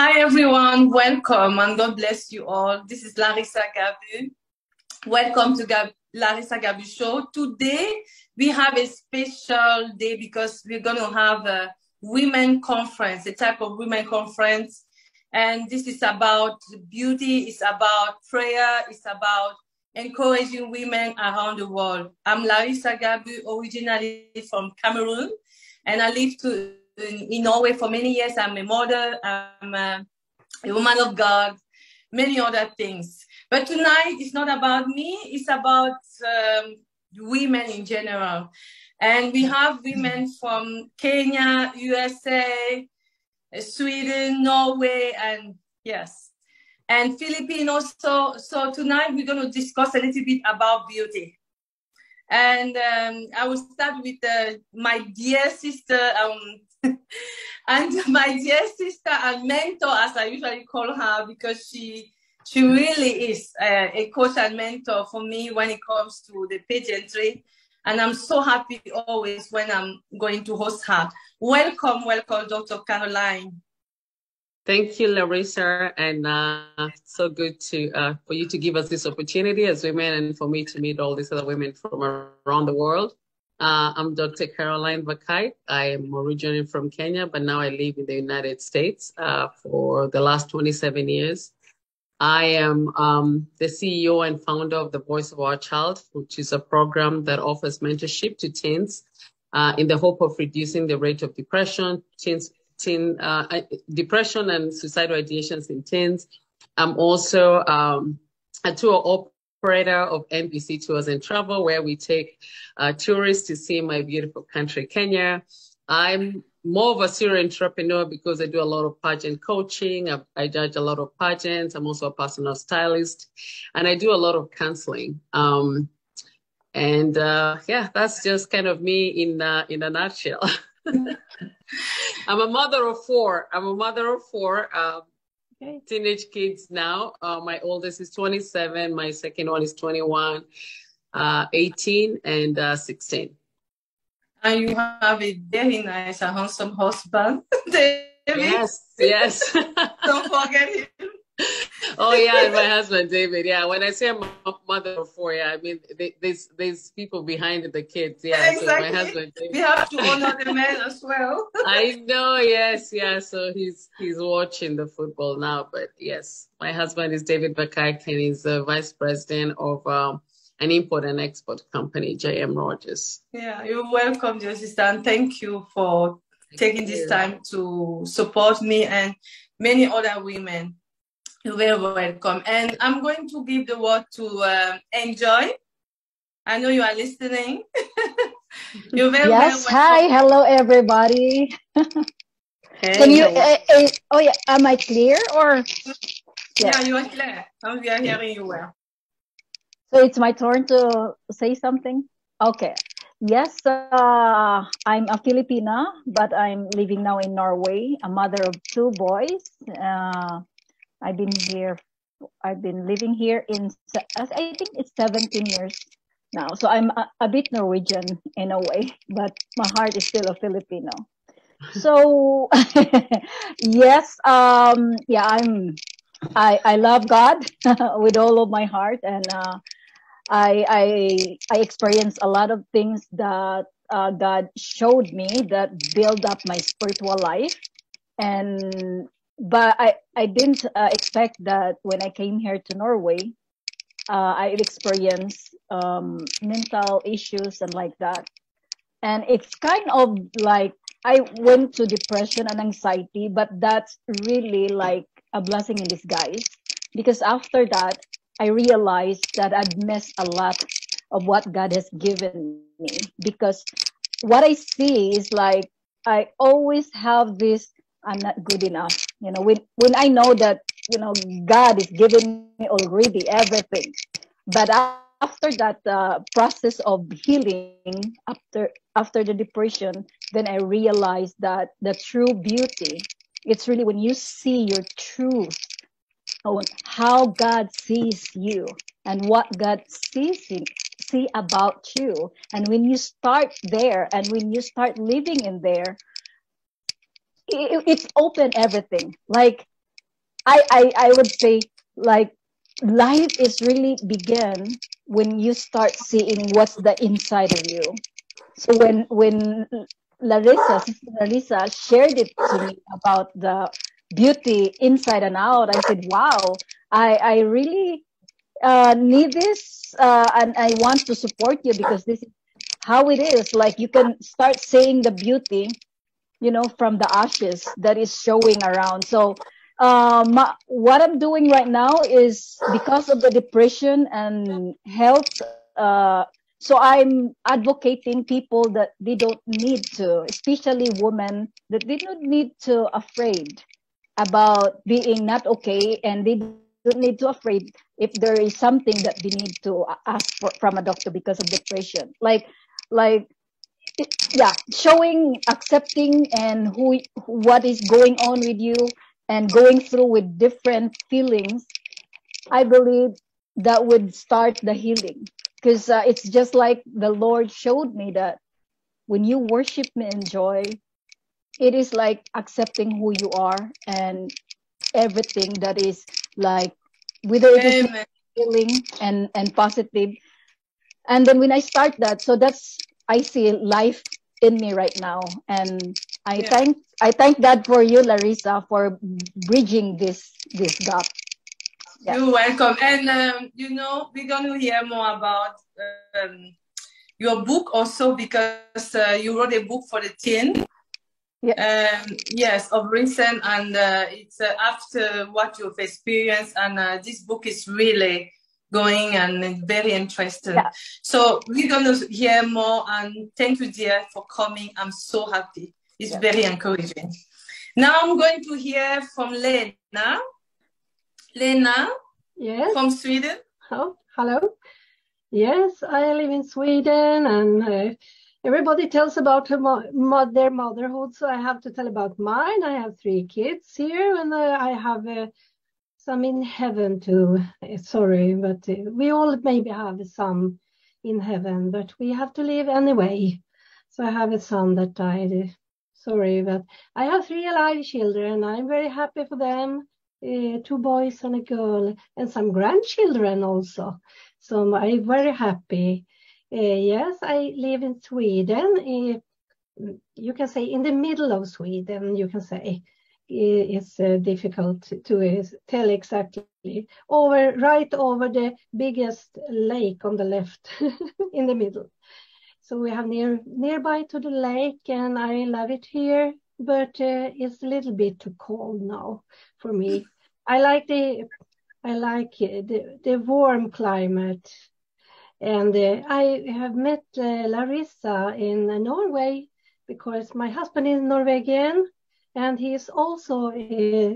Hi, everyone. Welcome and God bless you all. This is Larisa Gabu. Welcome to Gab- Larisa Gabu Show. Today, we have a special day because we're going to have a women conference, a type of women conference. And this is about beauty, it's about prayer, it's about encouraging women around the world. I'm Larisa Gabu, originally from Cameroon, and I live to, in, Norway for many years. I'm a mother, I'm a, a woman of God, many other things. But tonight, it's not about me, it's about um, women in general. And we have women from Kenya, USA, Sweden, Norway, and yes, and Filipinos. So, so tonight we're going to discuss a little bit about beauty. And um, I will start with uh, my dear sister, um, and my dear sister and mentor, as I usually call her, because she she really is uh, a coach and mentor for me when it comes to the pageantry. And I'm so happy always when I'm going to host her. Welcome, welcome, Dr. Caroline. Thank you, Larisa, and uh, so good to uh, for you to give us this opportunity as women, and for me to meet all these other women from around the world. Uh, I'm Dr. Caroline Vakai. I am originally from Kenya, but now I live in the United States uh, for the last 27 years. I am um, the CEO and founder of the Voice of Our Child, which is a program that offers mentorship to teens uh, in the hope of reducing the rate of depression, teens teen uh, depression and suicidal ideations in teens. I'm also um, a tour operator of NBC Tours and Travel, where we take uh, tourists to see my beautiful country, Kenya. I'm more of a serial entrepreneur because I do a lot of pageant coaching. I, I, judge a lot of pageants. I'm also a personal stylist, and I do a lot of counseling. Um, and uh, yeah, that's just kind of me in uh, in a nutshell. I'm a mother of four. I'm a mother of four um, okay. teenage kids now. Uh, my oldest is 27. My second one is 21, uh, 18, and uh, 16. And you have a very nice and handsome husband. David. yes, yes. Don't forget him. Oh yeah, and my husband David. Yeah, when I say I'm a mother of four, yeah, I mean there's there's people behind the kids. Yeah, exactly. so my husband. David. We have to honor the men as well. I know. Yes, yeah. So he's he's watching the football now, but yes, my husband is David Bakak, and he's the vice president of. Um, an import and export company, JM Rogers. Yeah, you're welcome, dear sister, and thank you for thank taking you. this time to support me and many other women you're very welcome. And I'm going to give the word to uh, Enjoy. I know you are listening. You're very yes. Hi. Hello, everybody. Hey, Can you? Uh, uh, oh yeah. Am I clear or? Yeah, yeah you are clear. We are hearing you well. So it's my turn to say something. Okay. Yes, uh, I'm a Filipina, but I'm living now in Norway. A mother of two boys. Uh, I've been here. I've been living here in I think it's 17 years now. So I'm a, a bit Norwegian in a way, but my heart is still a Filipino. So yes, um, yeah, I'm. I I love God with all of my heart, and uh, I I I experience a lot of things that uh, God showed me that build up my spiritual life, and but I, I didn't uh, expect that when I came here to Norway, uh, I experienced um, mental issues and like that. And it's kind of like I went to depression and anxiety, but that's really like a blessing in disguise because after that, I realized that I'd missed a lot of what God has given me because what I see is like I always have this I'm not good enough. You know, when when I know that you know God is giving me already everything, but after that uh, process of healing, after after the depression, then I realized that the true beauty, it's really when you see your truth, on how God sees you and what God sees in, see about you, and when you start there, and when you start living in there, it, it's open everything. Like I, I I would say like life is really begin when you start seeing what's the inside of you. So when when Larisa, Larisa shared it to me about the beauty inside and out, I said, "Wow, I I really uh, need this, uh, and I want to support you because this is how it is. Like you can start seeing the beauty, you know, from the ashes that is showing around. So um, what I'm doing right now is because of the depression and health. Uh, so I'm advocating people that they don't need to, especially women, that they don't need to afraid about being not okay, and they don't need to afraid if there is something that they need to ask for, from a doctor because of depression. Like, like yeah showing accepting and who what is going on with you and going through with different feelings, I believe that would start the healing. Because uh, it's just like the Lord showed me that when you worship me in joy, it is like accepting who you are and everything that is like whether it is healing and and positive. And then when I start that, so that's I see life in me right now, and I yeah. thank I thank God for you, Larisa, for bridging this this gap. Yeah. You're welcome. And um, you know, we're going to hear more about um, your book also because uh, you wrote a book for the teen. Yeah. Um, yes, of recent, and uh, it's uh, after what you've experienced, and uh, this book is really going and very interesting. Yeah. So we're going to hear more, and thank you, dear, for coming. I'm so happy. It's yeah. very encouraging. Now I'm going to hear from Lena. Lena? Yes. From Sweden. Oh, hello. Yes, I live in Sweden and uh, everybody tells about mo- mo- their motherhood, so I have to tell about mine. I have three kids here and uh, I have uh, some in heaven too. Uh, sorry, but uh, we all maybe have some in heaven, but we have to live anyway. So I have a son that died sorry, but I have three alive children. I'm very happy for them. Uh, two boys and a girl, and some grandchildren also. So I'm very happy. Uh, yes, I live in Sweden. Uh, you can say in the middle of Sweden. You can say it's uh, difficult to tell exactly. Over right over the biggest lake on the left, in the middle. So we have near nearby to the lake, and I love it here. But uh, it's a little bit too cold now for me. I like the I like uh, the the warm climate, and uh, I have met uh, Larisa in Norway because my husband is Norwegian, and he is also uh,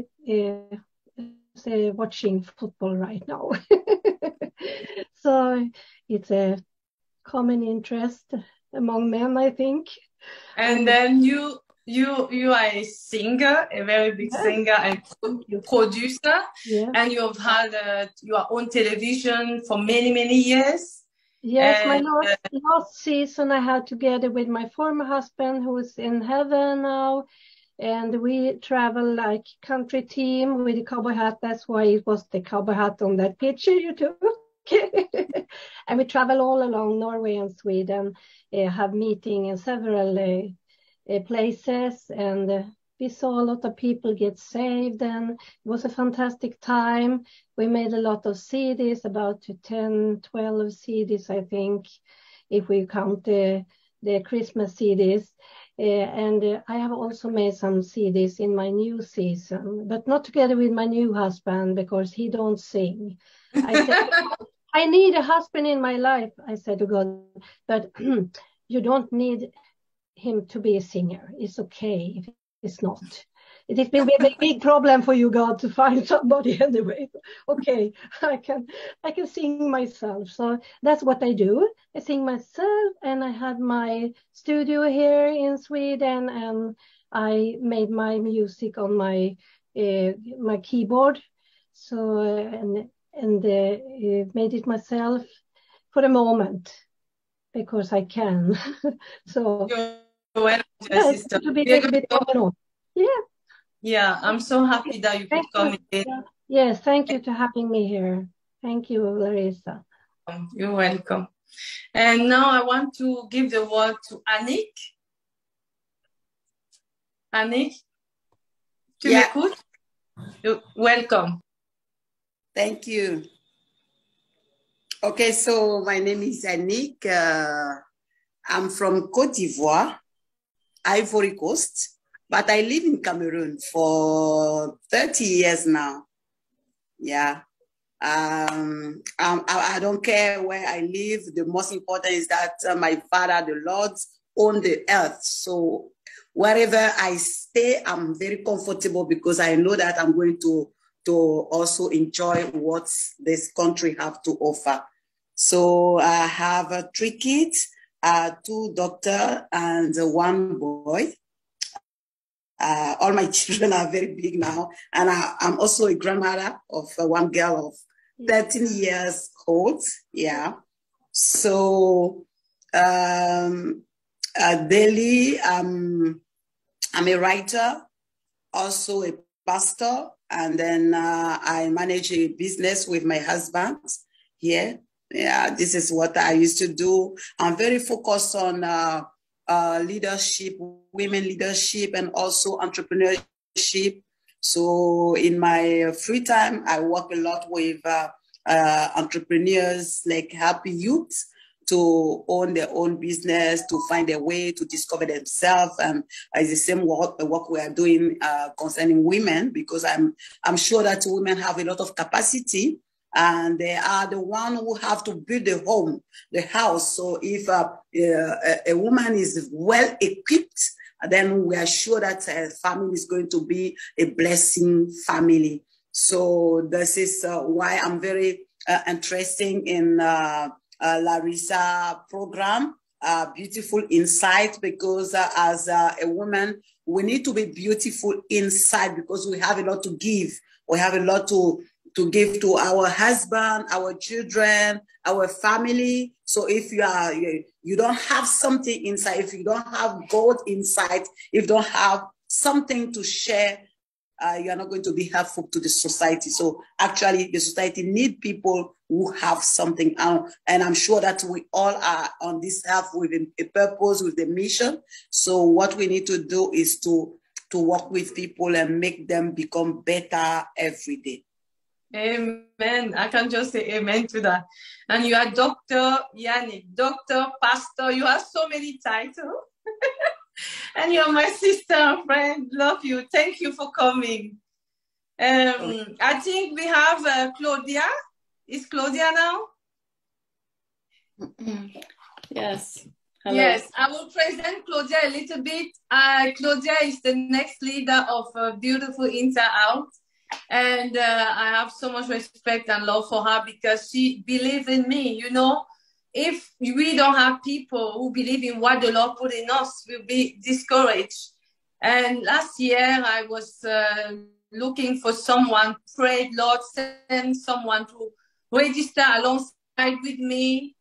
uh, watching football right now. so it's a common interest among men, I think. And then you you you are a singer, a very big yes. singer and producer, yes. and you have had uh, your own television for many many years. Yes, and, my last, uh, last season I had together with my former husband who is in heaven now, and we travel like country team with a cowboy hat. That's why it was the cowboy hat on that picture you took. and we travel all along Norway and Sweden, uh, have meeting in several uh, uh, places, and we saw a lot of people get saved, and it was a fantastic time. We made a lot of CDs, about 10, 12 CDs, I think, if we count the the Christmas CDs. Uh, and uh, I have also made some CDs in my new season, but not together with my new husband because he don't sing. I said, I need a husband in my life, I said to God, but you don't need him to be a singer. It's okay if it's not. It will be a big problem for you, God, to find somebody anyway. Okay, I can I can sing myself. So that's what I do. I sing myself, and I had my studio here in Sweden, and I made my music on my uh, my keyboard. So and and uh, made it myself for the moment because I can. so well, yeah, to be a little bit on. Yeah. Yeah, I'm so happy that you could come you. in. Yes, thank you to having me here. Thank you, Larisa. You're welcome. And now I want to give the word to Annick. Annick, tu Yeah. m'écoutes? You- Welcome. Thank you. Okay, so my name is Annick. Uh, I'm from Cote d'Ivoire, Ivory Coast, but I live in Cameroon for 30 years now. Yeah. Um, um, I, I don't care where I live. The most important is that uh, my father, the Lord, own the earth. So wherever I stay, I'm very comfortable because I know that I'm going to to also enjoy what this country have to offer. So I have uh, three kids, uh, two doctor and one boy. Uh, all my children are very big now, and I, I'm also a grandmother of uh, one girl of 13 years old. Yeah. So um, uh, daily, um, I'm a writer, also a pastor, and then uh, I manage a business with my husband here. Yeah, this is what I used to do. I'm very focused on uh, uh, leadership, women leadership, and also entrepreneurship. So in my free time, I work a lot with uh, uh, entrepreneurs, like helping youth to own their own business, to find a way to discover themselves. And it's the same work, work we are doing uh, concerning women, because I'm I'm sure that women have a lot of capacity, and they are the one who have to build the home, the house. So if uh, a, a woman is well equipped, then we are sure that a family is going to be a blessing family. So this is uh, why I'm very uh, interested in uh, uh, Larisa program, uh, beautiful insight, because uh, as uh, a woman, we need to be beautiful inside because we have a lot to give. We have a lot to to give to our husband, our children, our family. So if you are you, you don't have something inside, if you don't have God inside, if you don't have something to share, uh, you are not going to be helpful to the society. So actually, the society need people who have something, and I'm sure that we all are on this earth with a purpose, with a mission. So what we need to do is to to work with people and make them become better every day. Amen. I can just say amen to that. And you are Dr. Yannick, Doctor, Pastor. You have so many titles. and you're my sister friend. Love you. Thank you for coming. Um, I think we have uh, Claudia. Is Claudia now? Yes. Hello. Yes, I will present Claudia a little bit. Uh, Claudia is the next leader of uh, Beautiful Inside Out. And uh, I have so much respect and love for her because she believes in me. You know, if we don't have people who believe in what the Lord put in us, we'll be discouraged. And last year, I was uh, looking for someone, prayed, Lord, send someone to register alongside with me.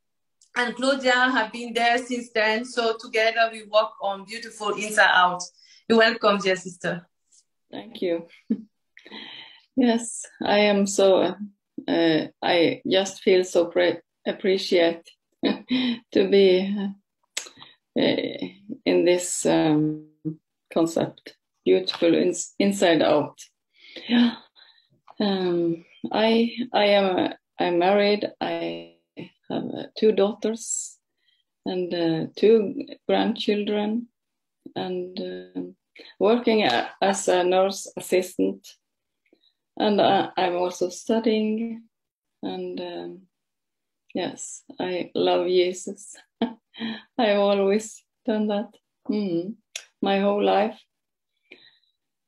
And Claudia have been there since then. So together we work on Beautiful Inside Out. You're welcome, dear sister. Thank you. yes, I am so, uh, I just feel so pre- appreciate to be uh, in this um, concept, beautiful ins- inside out. Yeah. Um, I I am uh, I'm married. I have uh, two daughters and uh, two grandchildren, and um working a- as a nurse assistant. And uh, I'm also studying, and um, yes, I love Jesus. I've always done that mm, my whole life.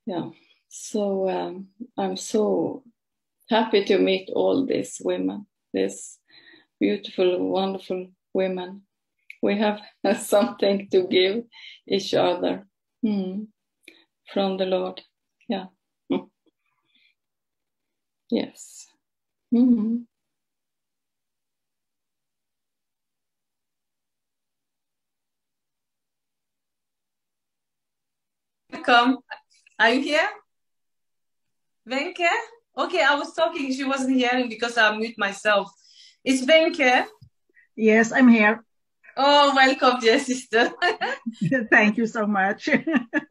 Yeah, so um, I'm so happy to meet all these women, these beautiful, wonderful women. We have something to give each other mm, from the Lord. Yeah. Yes. Mhm. Welcome. Are you here? Venke? Okay, I was talking. She wasn't hearing because I mute myself. It's Venke. Yes, I'm here. Oh, welcome, dear sister. Thank you so much.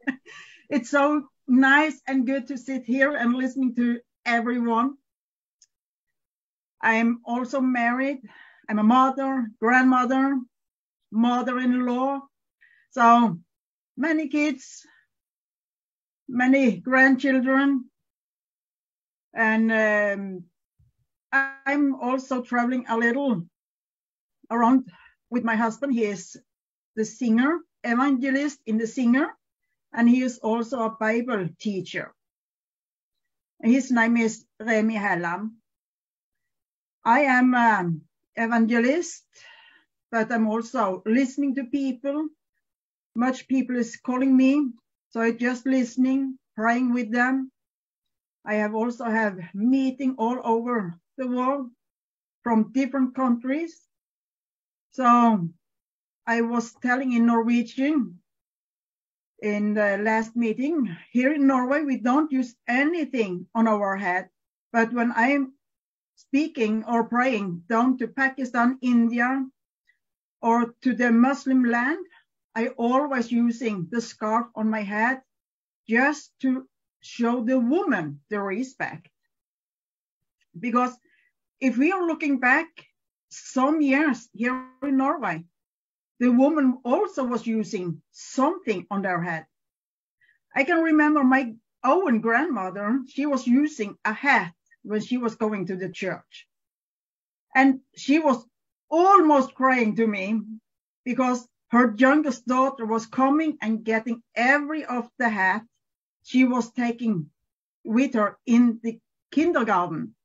it's so nice and good to sit here and listening to everyone. I'm also married. I'm a mother, grandmother, mother-in-law. So many kids, many grandchildren. And um, I'm also traveling a little around with my husband. He is the singer, evangelist in the singer, and he is also a Bible teacher. His name is Remy Hallam. I am an evangelist, but I'm also listening to people. Much people is calling me, so I just listening, praying with them. I have also have meeting all over the world from different countries. So I was telling in Norwegian in the last meeting, here in Norway, we don't use anything on our head. But when I'm speaking or praying down to Pakistan, India, or to the Muslim land, I always using the scarf on my head just to show the woman the respect. Because if we are looking back some years here in Norway, the woman also was using something on their head. I can remember my own grandmother, she was using a hat when she was going to the church. And she was almost crying to me because her youngest daughter was coming and getting every of the hat she was taking with her in the kindergarten.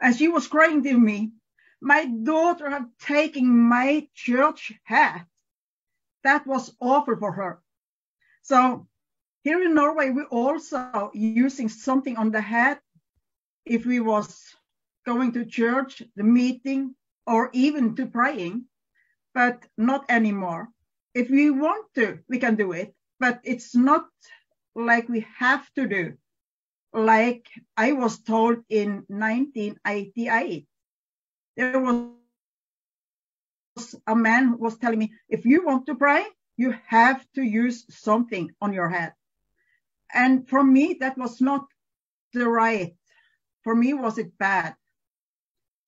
And she was crying to me, my daughter had taken my church hat. That was awful for her. So here in Norway, we also using something on the hat if we was going to church, the meeting, or even to praying, but not anymore. If we want to, we can do it, but it's not like we have to do. Like I was told in 1988, there was a man who was telling me, if you want to pray, you have to use something on your head. And for me, that was not the right. For me was it bad?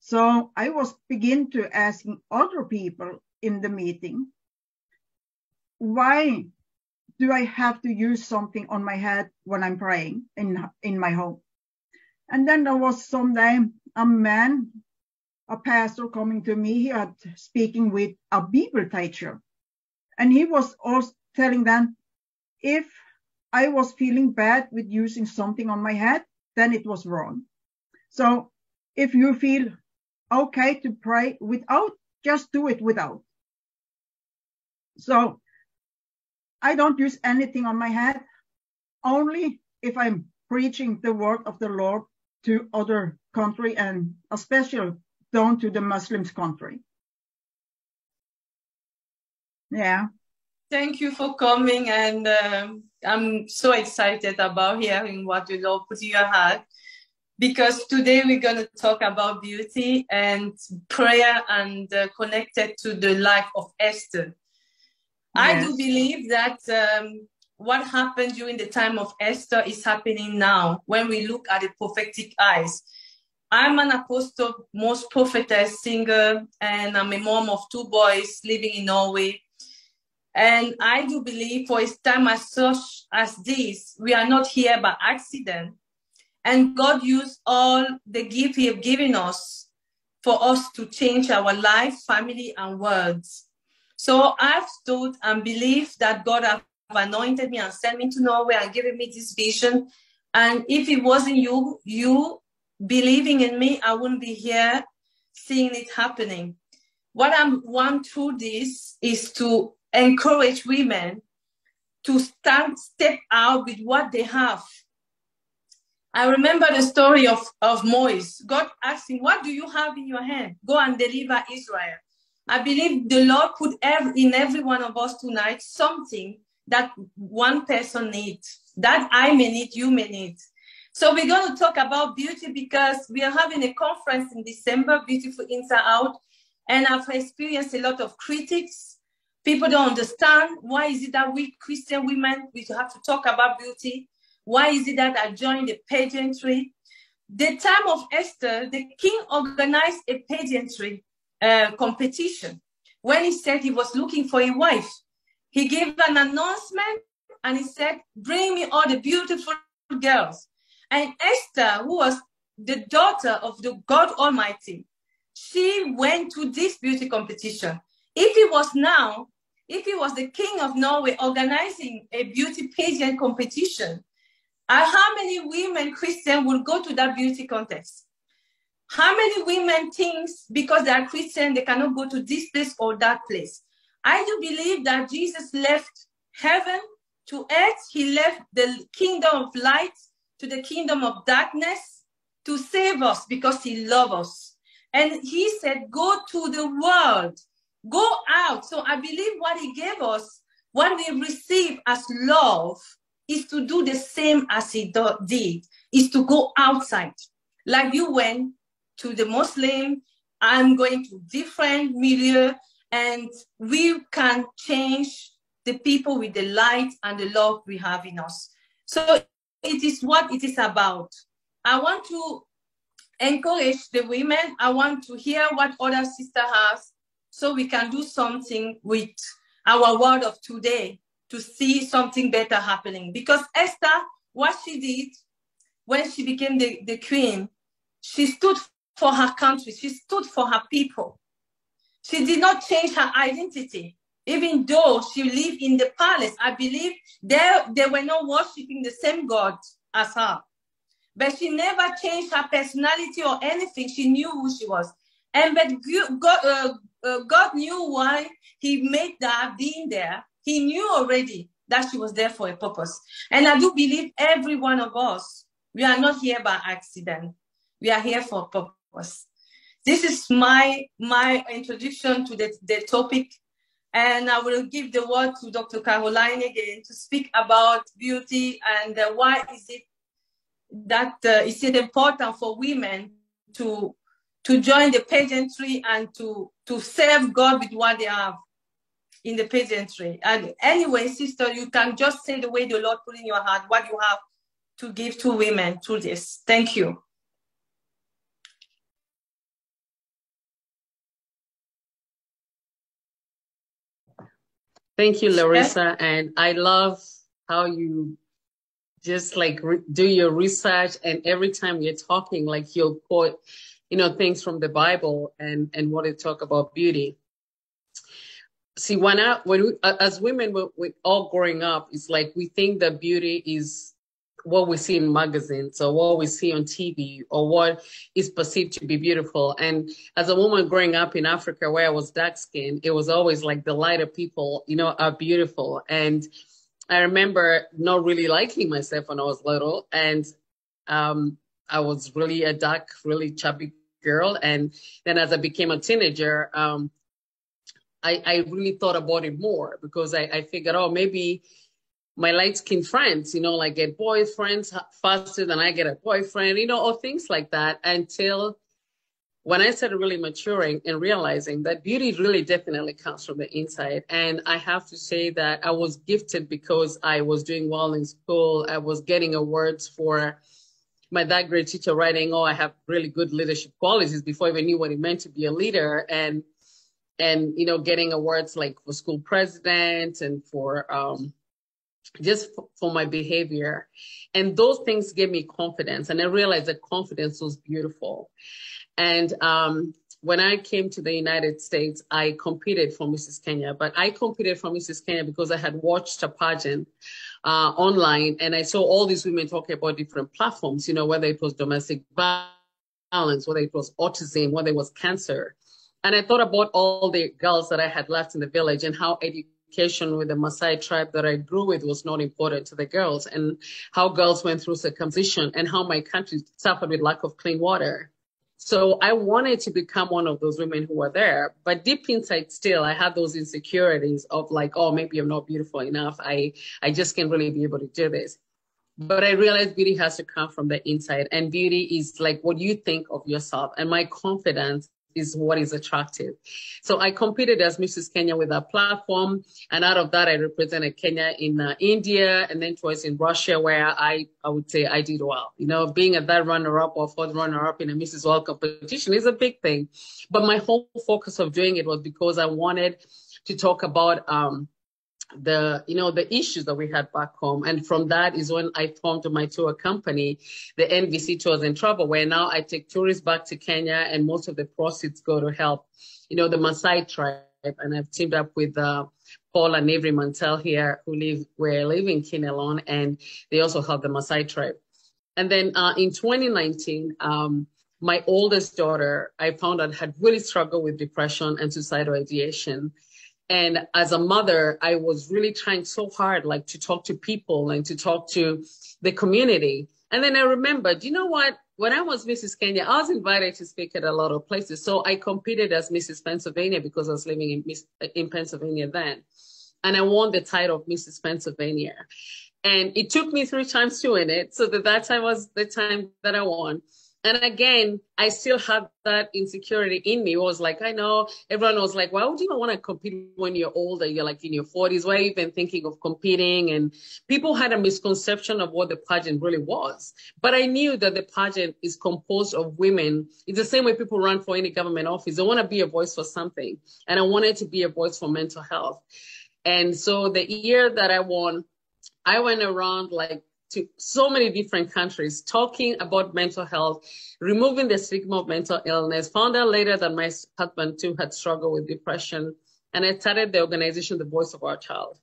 So i was begin to asking other people in the meeting why do i have to use something on my head when i'm praying in in my home? And then there was someday a man a pastor coming to me he had speaking with a bible teacher and he was also telling them if i was feeling bad with using something on my head then it was wrong so if you feel okay to pray without, just do it without. So I don't use anything on my head, only if I'm preaching the word of the Lord to other country and especially down to the Muslims country. Yeah. Thank you for coming, and um, I'm so excited about hearing what you Lord put in your heart because today we're going to talk about beauty and prayer and uh, connected to the life of Esther. Yes. I do believe that um, what happened during the time of Esther is happening now when we look at the prophetic eyes. I'm an apostle, most prophetess singer, and I'm a mom of two boys living in Norway. And I do believe for a time as such as this, we are not here by accident and God used all the gift He have given us for us to change our life, family, and words. So I've stood and believed that God have anointed me and sent me to Norway and given me this vision. And if it wasn't you, you believing in me, I wouldn't be here seeing it happening. What I want through this is to encourage women to stand, step out with what they have I remember the story of, of Moses. God him, What do you have in your hand? Go and deliver Israel. I believe the Lord put in every one of us tonight something that one person needs, that I may need, you may need. So we're going to talk about beauty because we are having a conference in December, Beautiful Inside Out, and I've experienced a lot of critics. People don't understand why is it that we Christian women we have to talk about beauty? Why is it that I joined the pageantry? The time of Esther, the king organized a pageantry uh, competition when he said he was looking for a wife. He gave an announcement and he said, Bring me all the beautiful girls. And Esther, who was the daughter of the God Almighty, she went to this beauty competition. If it was now, if it was the king of Norway organizing a beauty pageant competition, uh, how many women Christian will go to that beauty contest? How many women think because they are Christian, they cannot go to this place or that place? I do believe that Jesus left heaven to earth. He left the kingdom of light to the kingdom of darkness to save us because he loves us. And he said, go to the world, go out. So I believe what he gave us, what we receive as love, is to do the same as he do, did, is to go outside. Like you went to the Muslim, I'm going to different milieu, and we can change the people with the light and the love we have in us. So it is what it is about. I want to encourage the women. I want to hear what other sister has so we can do something with our world of today to see something better happening. Because Esther, what she did when she became the, the queen, she stood for her country, she stood for her people. She did not change her identity. Even though she lived in the palace, I believe they, they were not worshiping the same God as her. But she never changed her personality or anything. She knew who she was. And but God, uh, uh, God knew why he made that being there. He knew already that she was there for a purpose. And I do believe every one of us, we are not here by accident. We are here for a purpose. This is my my introduction to the, the topic. And I will give the word to Dr. Caroline again to speak about beauty and uh, why is it that uh, is it important for women to to join the pageantry and to to serve God with what they have in the pageantry. And anyway, sister, you can just say the way the Lord put in your heart what you have to give to women through this. Thank you. Thank you, Larisa. And I love how you just like re- do your research and every time you're talking, like you'll quote, you know, things from the Bible and, and what it talk about beauty. See, when I, when we, as women, we, we all growing up, it's like we think that beauty is what we see in magazines or what we see on TV or what is perceived to be beautiful. And as a woman growing up in Africa where I was dark skinned, it was always like the lighter people, you know, are beautiful. And I remember not really liking myself when I was little. And um, I was really a dark, really chubby girl. And then as I became a teenager, um, I, I really thought about it more because I, I figured, oh, maybe my light skinned friends, you know, like get boyfriends faster than I get a boyfriend, you know, or things like that until when I started really maturing and realizing that beauty really definitely comes from the inside. And I have to say that I was gifted because I was doing well in school. I was getting awards for my that grade teacher writing, oh, I have really good leadership qualities before I even knew what it meant to be a leader. And, and, you know, getting awards like for school president and for, um, just for my behavior. And those things gave me confidence. And I realized that confidence was beautiful. And um, when I came to the United States, I competed for Mrs. Kenya, but I competed for Mrs. Kenya because I had watched a pageant uh, online and I saw all these women talking about different platforms, you know, whether it was domestic violence, whether it was autism, whether it was cancer. And I thought about all the girls that I had left in the village and how education with the Maasai tribe that I grew with was not important to the girls and how girls went through circumcision and how my country suffered with lack of clean water. So I wanted to become one of those women who were there, but deep inside still, I had those insecurities of like, oh, maybe I'm not beautiful enough. I, I just can't really be able to do this. but I realized beauty has to come from the inside, and beauty is like what you think of yourself. And my confidence is what is attractive. So I competed as Mrs. Kenya with a platform, and out of that, I represented Kenya in uh, India, and then twice in Russia, where I I would say I did well. You know, being a third runner-up or fourth runner-up in a Mrs. World competition is a big thing, but my whole focus of doing it was because I wanted to talk about um, the you know the issues that we had back home. And from that is when i formed my tour company the nvc tours and travel where now i take tourists back to kenya and most of the proceeds go to help you know the Maasai tribe. And i've teamed up with uh, paul and avery mantel here who live where i live in Kinnelon, and they also help the Maasai tribe. And then uh, in 2019 um, my oldest daughter i found out had really struggled with depression and suicidal ideation and as a mother i was really trying so hard like to talk to people and to talk to the community. And then i remembered you know what? When i was mrs kenya i was invited to speak at a lot of places. So i competed as mrs pennsylvania because i was living in, in pennsylvania then. And i won the title of mrs pennsylvania. And it took me three times to win it. So that that time was the time that i won and again, I still had that insecurity in me. It was like, I know everyone was like, why would you want to compete when you're older? You're like in your 40s. Why are you even thinking of competing? And people had a misconception of what the pageant really was. But I knew that the pageant is composed of women. It's the same way people run for any government office. They want to be a voice for something. And I wanted to be a voice for mental health. And so the year that I won, I went around like to so many different countries talking about mental health, removing the stigma of mental illness. Found out later that my husband too had struggled with depression. And I started the organization, The Voice of Our Child.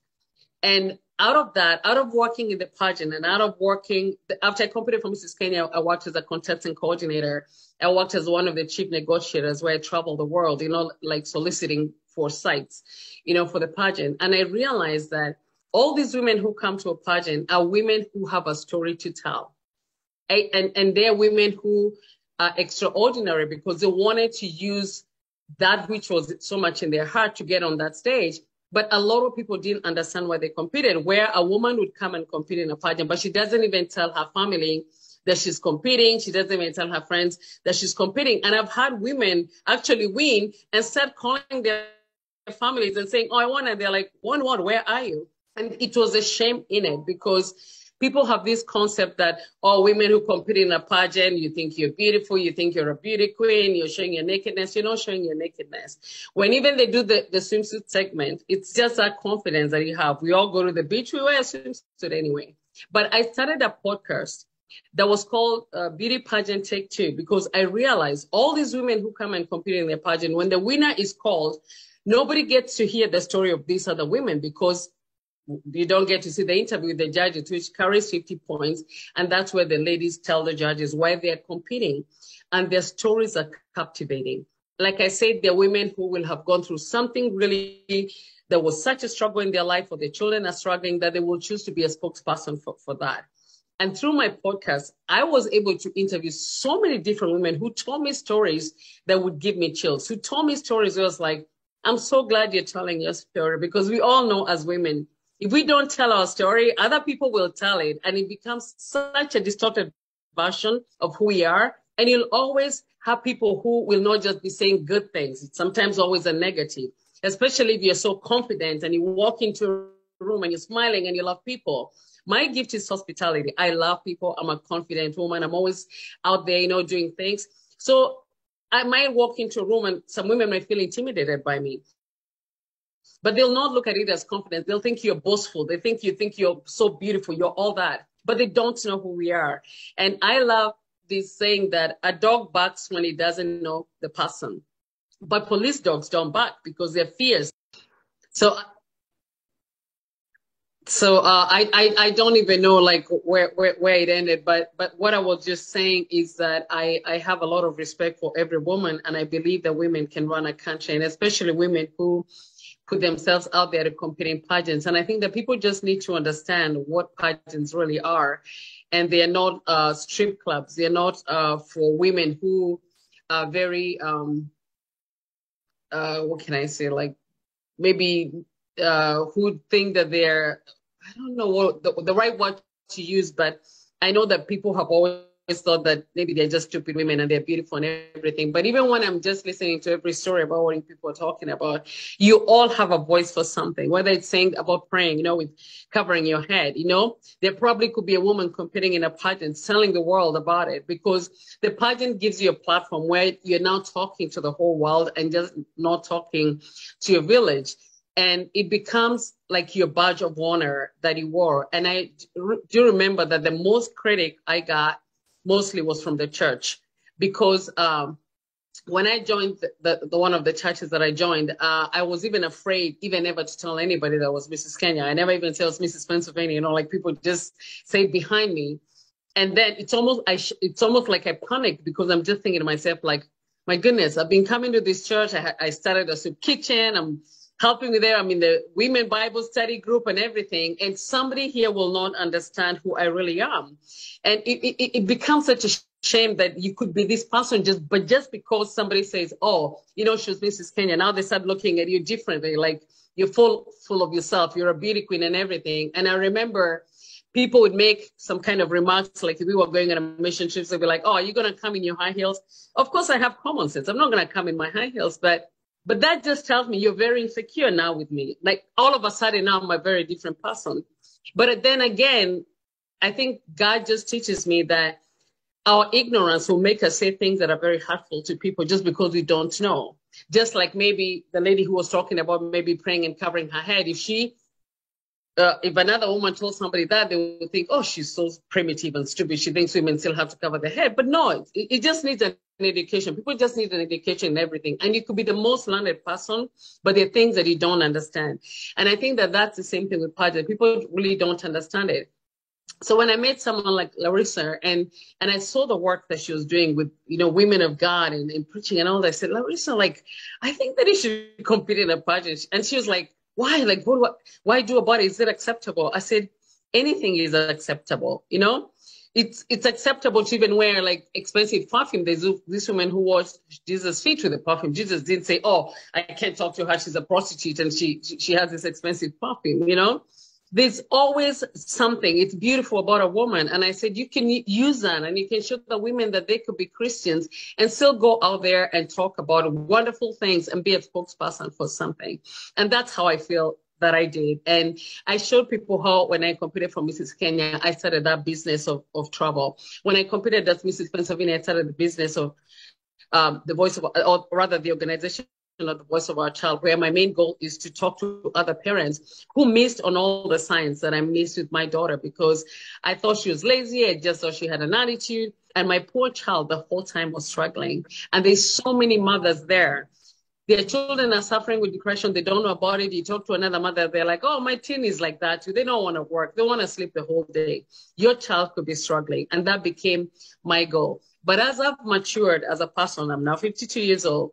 And out of that, out of working in the pageant and out of working, after I competed for Mrs. Kenya, I worked as a contestant coordinator. I worked as one of the chief negotiators where I traveled the world, you know, like soliciting for sites, you know, for the pageant. And I realized that all these women who come to a pageant are women who have a story to tell. And, and they're women who are extraordinary because they wanted to use that which was so much in their heart to get on that stage. But a lot of people didn't understand why they competed, where a woman would come and compete in a pageant, but she doesn't even tell her family that she's competing. She doesn't even tell her friends that she's competing. And I've had women actually win and start calling their families and saying, Oh, I won. And they're like, One, one, where are you? And it was a shame in it because people have this concept that, oh, women who compete in a pageant, you think you're beautiful, you think you're a beauty queen, you're showing your nakedness. You're not showing your nakedness. When even they do the, the swimsuit segment, it's just that confidence that you have. We all go to the beach, we wear a swimsuit anyway. But I started a podcast that was called uh, Beauty Pageant Take Two because I realized all these women who come and compete in the pageant, when the winner is called, nobody gets to hear the story of these other women because you don't get to see the interview with the judges, which carries 50 points. And that's where the ladies tell the judges why they're competing. And their stories are captivating. Like I said, they're women who will have gone through something really, there was such a struggle in their life, or their children are struggling, that they will choose to be a spokesperson for, for that. And through my podcast, I was able to interview so many different women who told me stories that would give me chills, who told me stories. It was like, I'm so glad you're telling your story because we all know as women, if we don't tell our story, other people will tell it, and it becomes such a distorted version of who we are. And you'll always have people who will not just be saying good things. It's sometimes always a negative, especially if you're so confident and you walk into a room and you're smiling and you love people. My gift is hospitality. I love people. I'm a confident woman. I'm always out there, you know, doing things. So I might walk into a room and some women might feel intimidated by me. But they'll not look at it as confidence. They'll think you're boastful. They think you think you're so beautiful. You're all that. But they don't know who we are. And I love this saying that a dog barks when it doesn't know the person. But police dogs don't bark because they're fierce. So so uh, I, I I don't even know like where, where where it ended, but but what I was just saying is that I I have a lot of respect for every woman, and I believe that women can run a country, and especially women who put themselves out there to compete in pageants. And I think that people just need to understand what pageants really are. And they are not uh, strip clubs. They're not uh, for women who are very, um, uh, what can I say, like maybe uh, who think that they're, I don't know what the, the right word to use, but I know that people have always thought that maybe they're just stupid women and they're beautiful and everything. But even when I'm just listening to every story about what people are talking about, you all have a voice for something, whether it's saying about praying, you know, with covering your head, you know, there probably could be a woman competing in a pageant, telling the world about it because the pageant gives you a platform where you're now talking to the whole world and just not talking to your village and it becomes like your badge of honor that you wore. And I do remember that the most critic I got mostly was from the church because um, when I joined the, the, one of the churches that I joined, uh, I was even afraid, even ever to tell anybody that was Mrs. Kenya. I never even tells Mrs. Pennsylvania. You know, like people just say behind me, and then it's almost I sh- it's almost like I panicked because I'm just thinking to myself like, my goodness, I've been coming to this church. I, I started a soup kitchen. I'm helping me there. I'm in the women Bible study group and everything. And somebody here will not understand who I really am. And it, it, it becomes such a shame that you could be this person just, but just because somebody says, oh, you know, she was Mrs. Kenya. Now they start looking at you differently. Like you're full, full of yourself. You're a beauty queen and everything. And I remember people would make some kind of remarks like if we were going on a mission trip, they'd be like, oh, are you going to come in your high heels? Of course I have common sense. I'm not going to come in my high heels, but but that just tells me you're very insecure now with me. Like all of a sudden now I'm a very different person. But then again, I think God just teaches me that our ignorance will make us say things that are very hurtful to people just because we don't know. Just like maybe the lady who was talking about maybe praying and covering her head, if she uh, if another woman told somebody that, they would think, oh, she's so primitive and stupid. She thinks women still have to cover their head. But no, it, it just needs an education. People just need an education in everything. And you could be the most learned person, but there are things that you don't understand. And I think that that's the same thing with pageant. People really don't understand it. So when I met someone like Larisa and and I saw the work that she was doing with you know women of God and, and preaching and all that, I said, Larisa, like I think that you should compete in a pageant. And she was like, why? Like, what, what, why do about it? Is it acceptable? I said, anything is acceptable, you know? It's it's acceptable to even wear like expensive perfume. There's this woman who washed Jesus' feet with the perfume. Jesus didn't say, "Oh, I can't talk to her. She's a prostitute and she she has this expensive perfume." You know, there's always something. It's beautiful about a woman. And I said, you can use that and you can show the women that they could be Christians and still go out there and talk about wonderful things and be a spokesperson for something. And that's how I feel that I did. And I showed people how when I competed for Mrs. Kenya, I started that business of, of travel. When I competed as Mrs. Pennsylvania, I started the business of um, the voice of, or rather the organization of the voice of our child, where my main goal is to talk to other parents who missed on all the signs that I missed with my daughter because I thought she was lazy. I just thought she had an attitude. And my poor child the whole time was struggling. And there's so many mothers there. Their children are suffering with depression. They don't know about it. You talk to another mother, they're like, oh, my teen is like that too. They don't want to work. They want to sleep the whole day. Your child could be struggling. And that became my goal. But as I've matured as a person, I'm now 52 years old.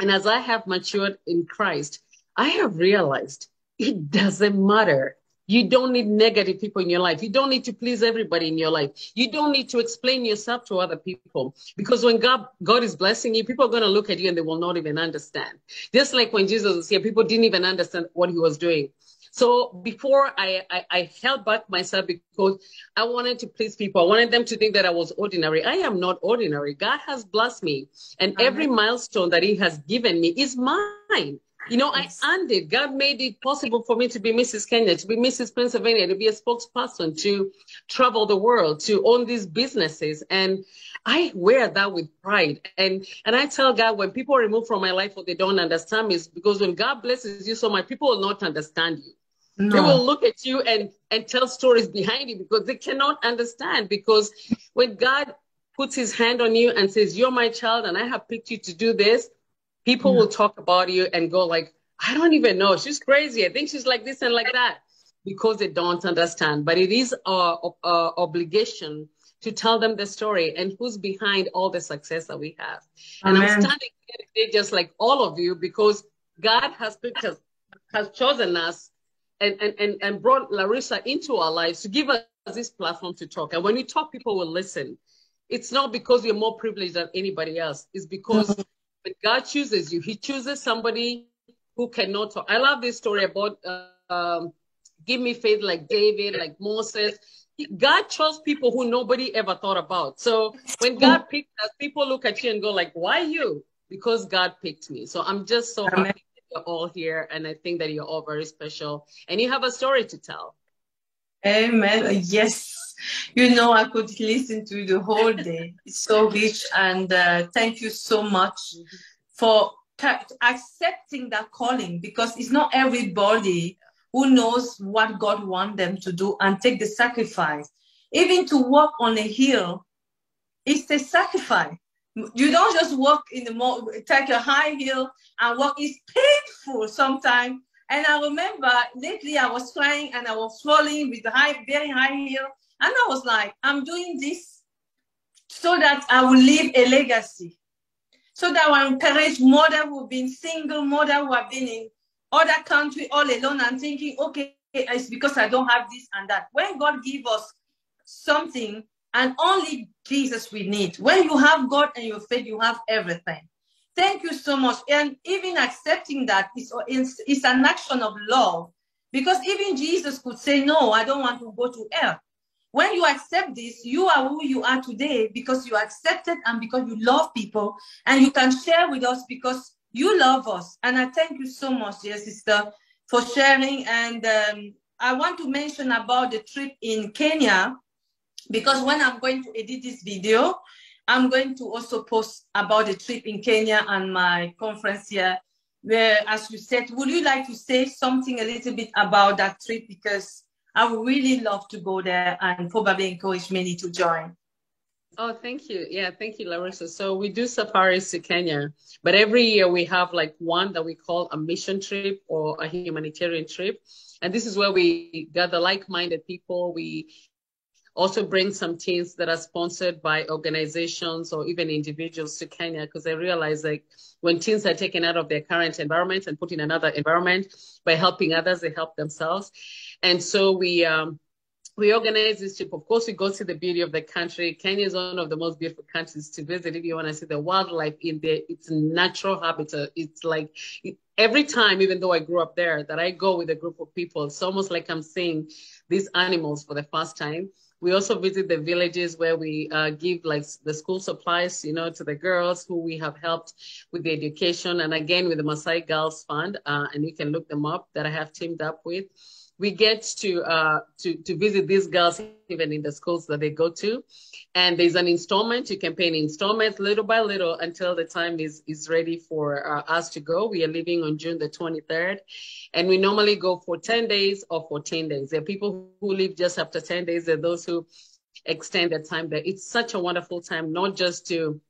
And as I have matured in Christ, I have realized it doesn't matter. You don't need negative people in your life. You don't need to please everybody in your life. You don't need to explain yourself to other people because when God God is blessing you, people are going to look at you and they will not even understand. Just like when Jesus was here, people didn't even understand what he was doing. So before I, I, I, held back myself because I wanted to please people. I wanted them to think that I was ordinary. I am not ordinary. God has blessed me. And every milestone that he has given me is mine. You know, I earned it. God made it possible for me to be Mrs. Kenya, to be Mrs. Pennsylvania, to be a spokesperson, to travel the world, to own these businesses. And I wear that with pride. And and I tell God when people remove from my life what they don't understand is because when God blesses you so much, people will not understand you. No. They will look at you and, and tell stories behind you because they cannot understand. Because when God puts his hand on you and says, You're my child and I have picked you to do this, people yeah. will talk about you and go like, I don't even know. She's crazy. I think she's like this and like that because they don't understand. But it is our, our obligation to tell them the story and who's behind all the success that we have. Amen. And I'm standing here today just like all of you because God has picked us, has chosen us and, and, and, and brought Larisa into our lives to give us this platform to talk. And when we talk, people will listen. It's not because you're more privileged than anybody else. It's because mm-hmm. God chooses you, He chooses somebody who cannot talk. I love this story about uh, um, give me faith like David, like Moses. God chose people who nobody ever thought about. So when God picked us, people look at you and go like, why you? Because God picked me. So I'm just so Amen. happy that you're all here. And I think that you're all very special and you have a story to tell. Amen. Yes. You know, I could listen to the whole day. It's so rich. And uh, thank you so much for accepting that calling because it's not everybody who knows what God wants them to do and take the sacrifice. Even to walk on a hill, it's a sacrifice. You don't just walk in the take a high hill and walk. It's painful sometimes. And I remember lately I was trying and I was falling with high, very high heel. And I was like, I'm doing this so that I will leave a legacy. So that I encourage mother who've been single, mother who have been in other country all alone and thinking, okay, it's because I don't have this and that. When God give us something and only Jesus we need. When you have God and your faith, you have everything. Thank you so much. And even accepting that is, is an action of love because even Jesus could say, no, I don't want to go to hell. When you accept this, you are who you are today because you accepted and because you love people and you can share with us because you love us. And I thank you so much, dear sister, for sharing. And um, I want to mention about the trip in Kenya because when I'm going to edit this video, I'm going to also post about the trip in Kenya and my conference here. Where, as you said, would you like to say something a little bit about that trip? Because I would really love to go there and probably encourage many to join. Oh, thank you. Yeah, thank you, Larisa. So we do safaris to Kenya, but every year we have like one that we call a mission trip or a humanitarian trip. And this is where we gather like-minded people. We also bring some teams that are sponsored by organizations or even individuals to Kenya because I realize like when teens are taken out of their current environment and put in another environment by helping others, they help themselves. And so we um, we organize this trip. Of course, we go see the beauty of the country. Kenya is one of the most beautiful countries to visit. If you want to see the wildlife in there, it's natural habitat. It's like every time, even though I grew up there, that I go with a group of people, it's almost like I'm seeing these animals for the first time. We also visit the villages where we uh, give like the school supplies, you know, to the girls who we have helped with the education. And again, with the Maasai Girls Fund, uh, and you can look them up that I have teamed up with we get to uh, to to visit these girls even in the schools that they go to, and there's an installment. You can pay in installments little by little until the time is is ready for uh, us to go. We are leaving on June the 23rd, and we normally go for 10 days or 14 days. There are people who leave just after 10 days. There are those who extend the time there. It's such a wonderful time, not just to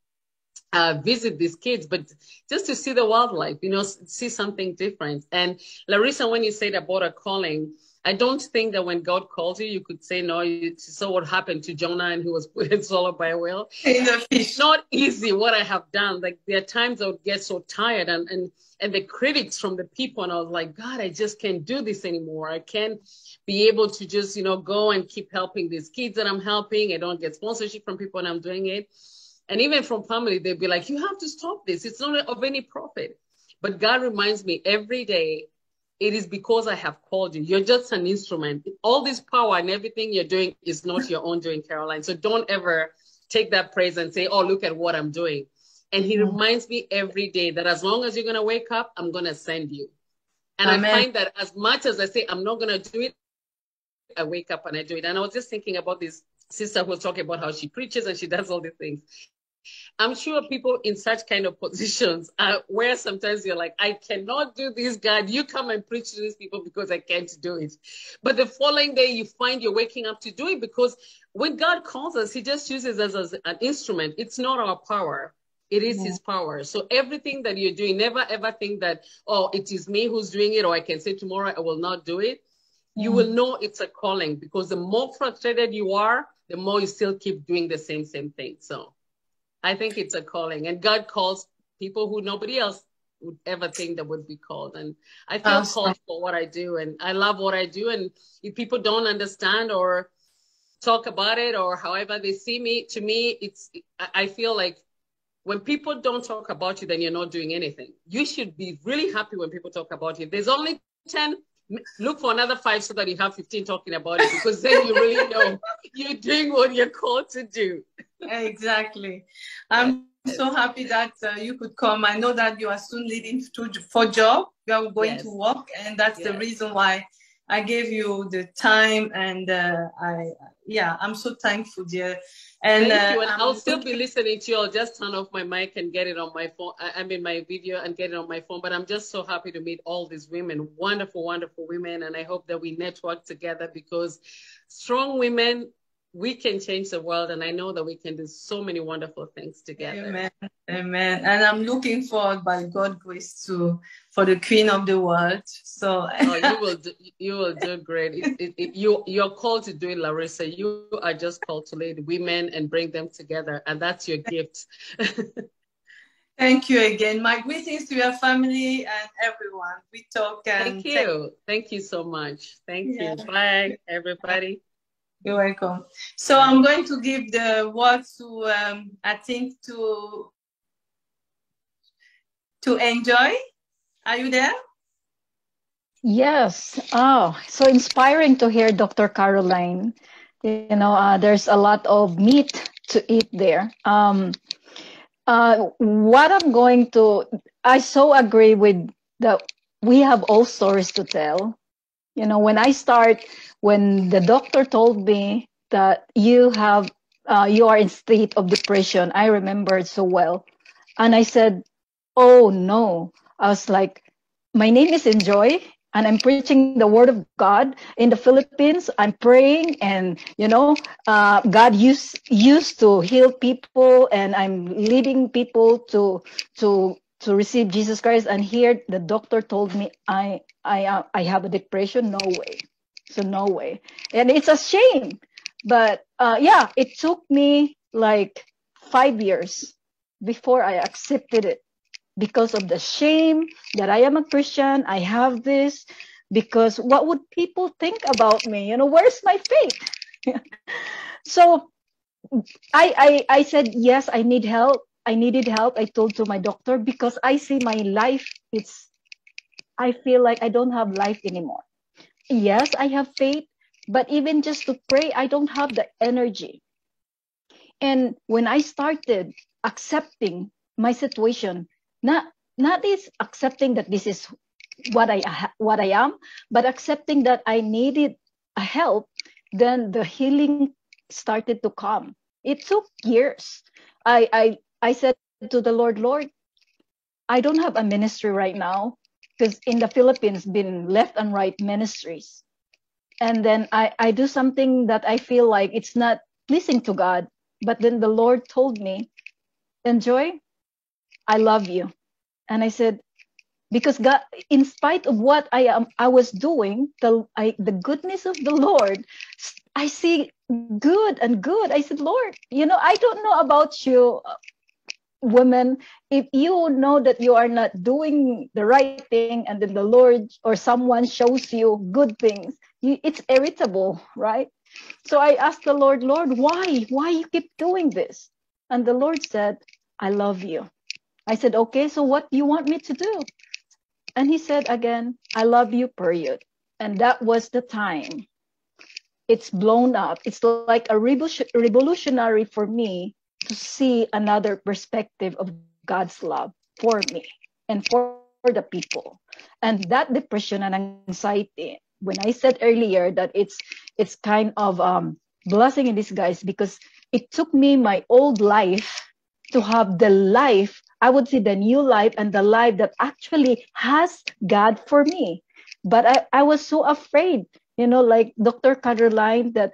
uh, visit these kids, but just to see the wildlife, you know, see something different. And Larisa, when you said about a calling, I don't think that when God calls you, you could say no. You saw what happened to Jonah and he was swallowed by a whale. It's not easy what I have done. Like there are times I would get so tired and, and, and the critics from the people. And I was like, God, I just can't do this anymore. I can't be able to just, you know, go and keep helping these kids that I'm helping. I don't get sponsorship from people and I'm doing it. And even from family, they'd be like, you have to stop this. It's not of any profit. But God reminds me every day, it is because I have called you. You're just an instrument. All this power and everything you're doing is not your own doing, Caroline. So don't ever take that praise and say, oh, look at what I'm doing. And he mm-hmm. reminds me every day that as long as you're going to wake up, I'm going to send you. And Amen. I find that as much as I say, I'm not going to do it, I wake up and I do it. And I was just thinking about this sister who was talking about how she preaches and she does all these things. I'm sure people in such kind of positions are where sometimes you're like, I cannot do this, God. You come and preach to these people because I can't do it. But the following day, you find you're waking up to do it because when God calls us, He just uses us as an instrument. It's not our power. It is yeah. his power. So everything that you're doing, never ever think that, oh, it is me who's doing it, or I can say tomorrow I will not do it. You will know it's a calling because the more frustrated you are, the more you still keep doing the same, same thing. So I think it's a calling, and God calls people who nobody else would ever think that would be called. And I feel awesome. called for what I do, and I love what I do. And if people don't understand or talk about it or however they see me, to me, it's I feel like when people don't talk about you, then you're not doing anything. You should be really happy when people talk about you. There's only 10 look for another five so that you have 15 talking about it because then you really know you're doing what you're called to do. Exactly. I'm so happy that uh, you could come. I know that you are soon leaving to, for job. You are going Yes. to work, and that's the reason why I gave you the time. And uh, I, yeah, I'm so thankful, dear. And, Thank uh, you. And I'm I'll still be listening to you. I'll just turn off my mic and get it on my phone. I I mean, my video and get it on my phone. But I'm just so happy to meet all these women, wonderful, wonderful women. And I hope that we network together because strong women, we can change the world. And I know that we can do so many wonderful things together. Amen. Amen. And I'm looking forward, by God's grace, to for the Queen of the World. So oh, you will do, you will do great. It, it, it, you you're called to do it, Larisa. You are just called to lead women and bring them together, and that's your gift. thank you again. My greetings to your family and everyone. We talk and Thank you. Thank you so much. Thank Yeah. you. Bye, everybody. You're welcome. So I'm going to give the word to um, I think to to enjoy. Are you there? Yes. Oh, so inspiring to hear Dr. Caroline. You know, uh, there's a lot of meat to eat there. Um, uh, what I'm going to, I so agree with that. We have all stories to tell. You know, when I start, when the doctor told me that you have, uh, you are in state of depression, I remembered so well, and I said, "Oh no!" I was like, my name is Enjoy, and I'm preaching the word of God in the Philippines. I'm praying, and you know, uh, God used used to heal people, and I'm leading people to to to receive Jesus Christ. And here, the doctor told me I I uh, I have a depression. No way, so no way, and it's a shame. But uh, yeah, it took me like five years before I accepted it because of the shame that I am a Christian. I have this because what would people think about me? You know, where's my faith? so I, I I said yes, I need help. I needed help. I told to my doctor because I see my life. It's I feel like I don't have life anymore. Yes, I have faith, but even just to pray, I don't have the energy. And when I started accepting my situation, not not is accepting that this is what I what I am, but accepting that I needed help, then the healing started to come. It took years. I I I said to the Lord, Lord, I don't have a ministry right now because in the Philippines, been left and right ministries, and then I I do something that I feel like it's not pleasing to God. But then the Lord told me, enjoy, I love you. And I said, because God, in spite of what I am, I was doing, the I, the goodness of the Lord, I see good and good. I said, Lord, you know, I don't know about you, women. If you know that you are not doing the right thing, and then the Lord or someone shows you good things, you, it's irritable, right? So I asked the Lord, Lord, why? Why you keep doing this? And the Lord said, I love you. I said, okay, so what do you want me to do? And he said again, I love you, period. And that was the time. It's blown up. It's like a revolution- revolutionary for me to see another perspective of God's love for me and for the people. And that depression and anxiety, when I said earlier that it's it's kind of um blessing in disguise because it took me my old life to have the life i would say the new life and the life that actually has god for me but i, I was so afraid you know like dr caroline that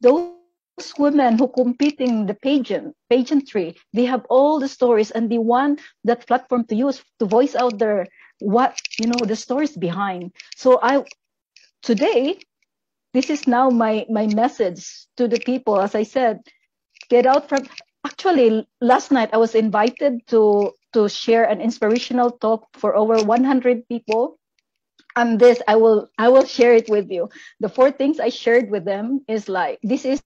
those women who compete in the pageant pageantry they have all the stories and they want that platform to use to voice out their what you know the stories behind. So i today this is now my my message to the people. As i said get out from actually last night i was invited to to share an inspirational talk for over 100 people. And this i will i will share it with you. The four things i shared with them is like this is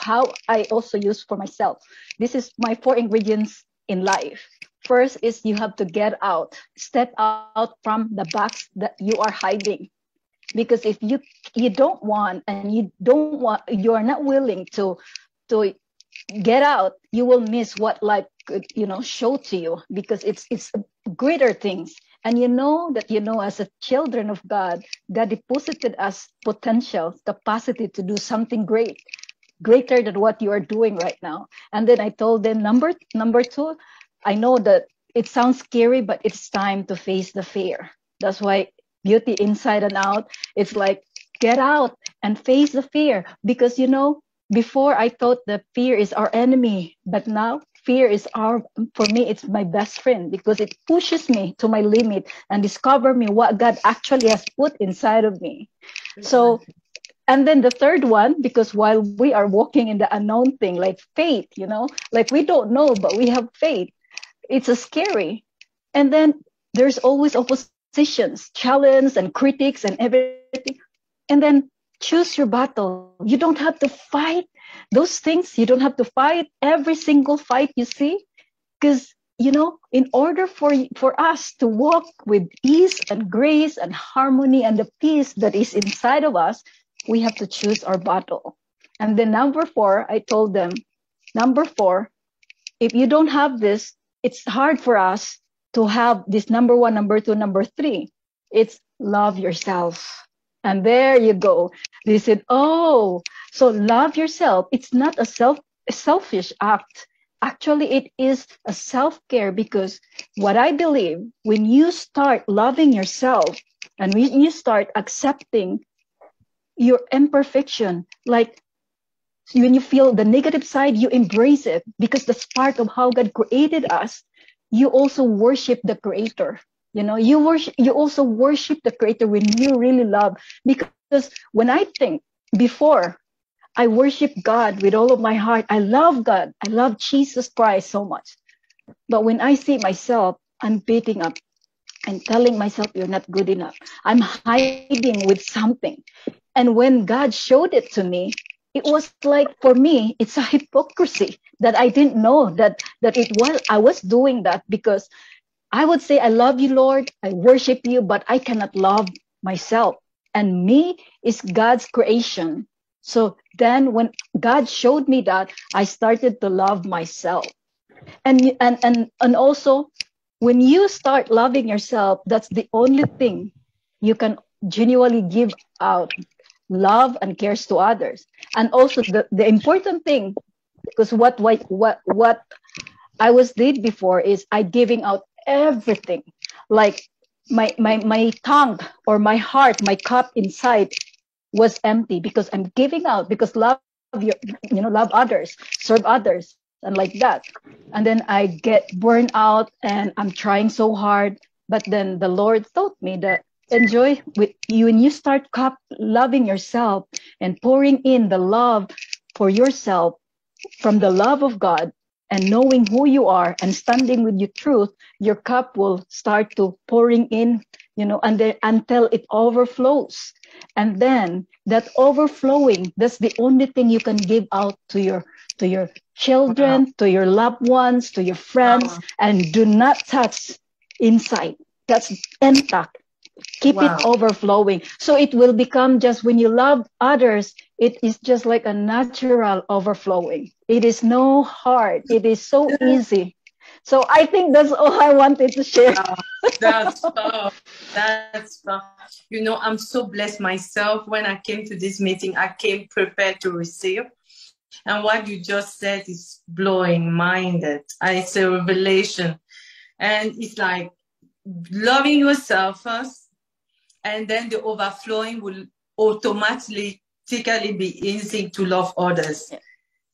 how i also use for myself. This is my four ingredients in life. First is you have to get out step out from the box that you are hiding. Because if you you don't want and you don't want you are not willing to to get out you will miss what life could you know show to you. Because it's it's greater things. And you know that you know as a children of god god deposited us potential capacity to do something great greater than what you are doing right now. And then i told them number number two i know that it sounds scary but it's time to face the fear. That's why beauty inside and out it's like get out and face the fear. Because you know before i thought that fear is our enemy but now fear is our for me it's my best friend because it pushes me to my limit and discover me what god actually has put inside of me. So and then the third one because while we are walking in the unknown thing like faith you know like we don't know but we have faith it's a scary. And then there's always oppositions challenge and critics and everything. And then choose your battle. You don't have to fight those things. You don't have to fight every single fight you see. Because you know in order for for us to walk with ease and grace and harmony and the peace that is inside of us we have to choose our battle and then number four i told them number four if you don't have this it's hard for us to have this number one number two number three it's love yourself and there you go. They said, oh, so love yourself. It's not a self a selfish act. Actually, it is a self-care because what I believe, when you start loving yourself and when you start accepting your imperfection, like when you feel the negative side, you embrace it. Because that's part of how God created us. You also worship the creator. You know you worship you also worship the creator when you really love. Because when i think before i worship god with all of my heart. I love god. I love jesus christ so much. But when i see myself i'm beating up and telling myself you're not good enough. I'm hiding with something and when god showed it to me it was like for me it's a hypocrisy that i didn't know that that it was i was doing that because I would say, I love you, Lord. I worship you, but I cannot love myself. And me is God's creation. So then when God showed me that, I started to love myself. And, and, and, and also, when you start loving yourself, that's the only thing you can genuinely give out love and cares to others. And also the, the important thing, because what, what, what, what I was did before is I giving out everything. Like my my my tongue or my heart my cup inside was empty because i'm giving out because love your you know love others serve others and like that. And then i get burned out and i'm trying so hard. But then the lord taught me that enjoy with you when you start cup loving yourself and pouring in the love for yourself from the love of god and knowing who you are and standing with your truth, your cup will start to pouring in, you know, until it overflows. And then that overflowing, that's the only thing you can give out to your to your children, wow. to your loved ones, to your friends, wow. and do not touch inside. That's intact keep wow. it overflowing. So it will become just when you love others it is just like a natural overflowing. It is no hard. It is so easy. So i think that's all i wanted to share. That's that's you know i'm so blessed myself. When i came to this meeting i came prepared to receive. And what you just said is blowing minded it's a revelation. And it's like loving yourself first and then the overflowing will automatically be easy to love others. Yeah.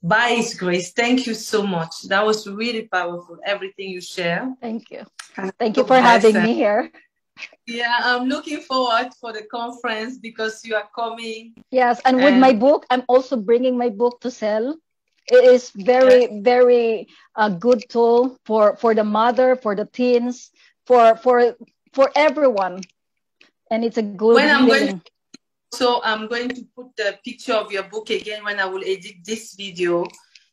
By His grace, thank you so much. That was really powerful. Everything you share. Thank you. Thank you for having me here. Yeah, I'm looking forward for the conference because you are coming. Yes, and, and with my book, I'm also bringing my book to sell. It is very, yes. very uh, good tool for for the mother, for the teens, for for for everyone and it's a good when I'm going to, so I'm going to put the picture of your book again when I will edit this video.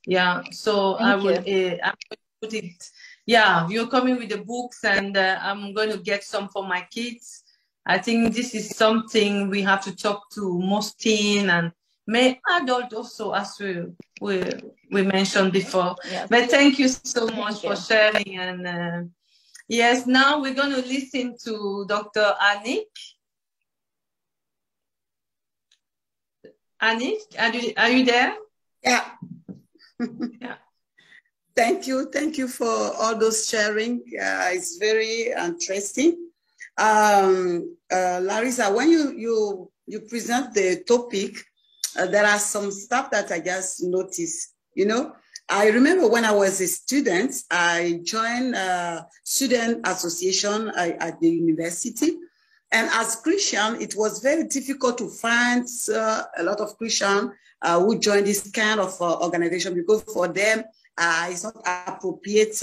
Yeah, so Thank I will uh, I'm going to put it. Yeah, you're coming with the books, and uh, I'm going to get some for my kids. I think this is something we have to talk to most teen and may adult also, as we we, we mentioned before. Yes. But thank you so much you. for sharing. And uh, yes, now we're going to listen to Dr. Anik. Anik, are you, are you there? Yeah. Yeah. Thank you. Thank you for all those sharing. Uh, it's very interesting. Um, uh, Larisa, when you, you, you present the topic, uh, there are some stuff that I just noticed. You know, I remember when I was a student, I joined a student association uh, at the university. And as Christian, it was very difficult to find uh, a lot of Christian uh, who joined this kind of uh, organization because for them, uh, it's not appropriate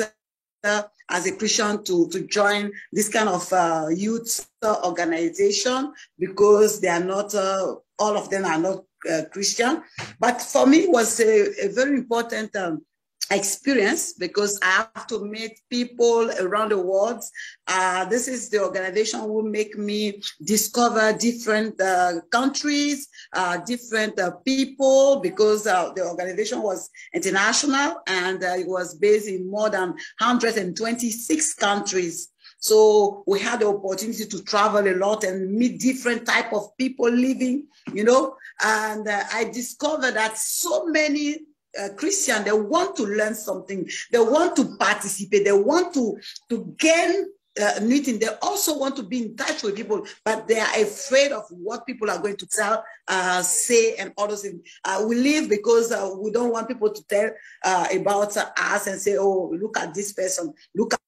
uh, as a Christian to, to join this kind of youth organization because they are not, all of them are not uh, Christian. But for me, it was a, a very important um, experience because I have to meet people around the world. Uh, this is the organization who make me discover different uh, countries, uh, different uh, people, because uh, the organization was international and it was based in more than 126 countries. So we had the opportunity to travel a lot and meet different type of people living, you know, and uh, I discovered that so many uh, Christian, they want to learn something. They want to participate. They want to, to gain uh, meeting. They also want to be in touch with people, but they are afraid of what people are going to tell, uh, say, and all those things. Uh, we live because uh, we don't want people to tell uh, about us and say, oh, look at this person. Look at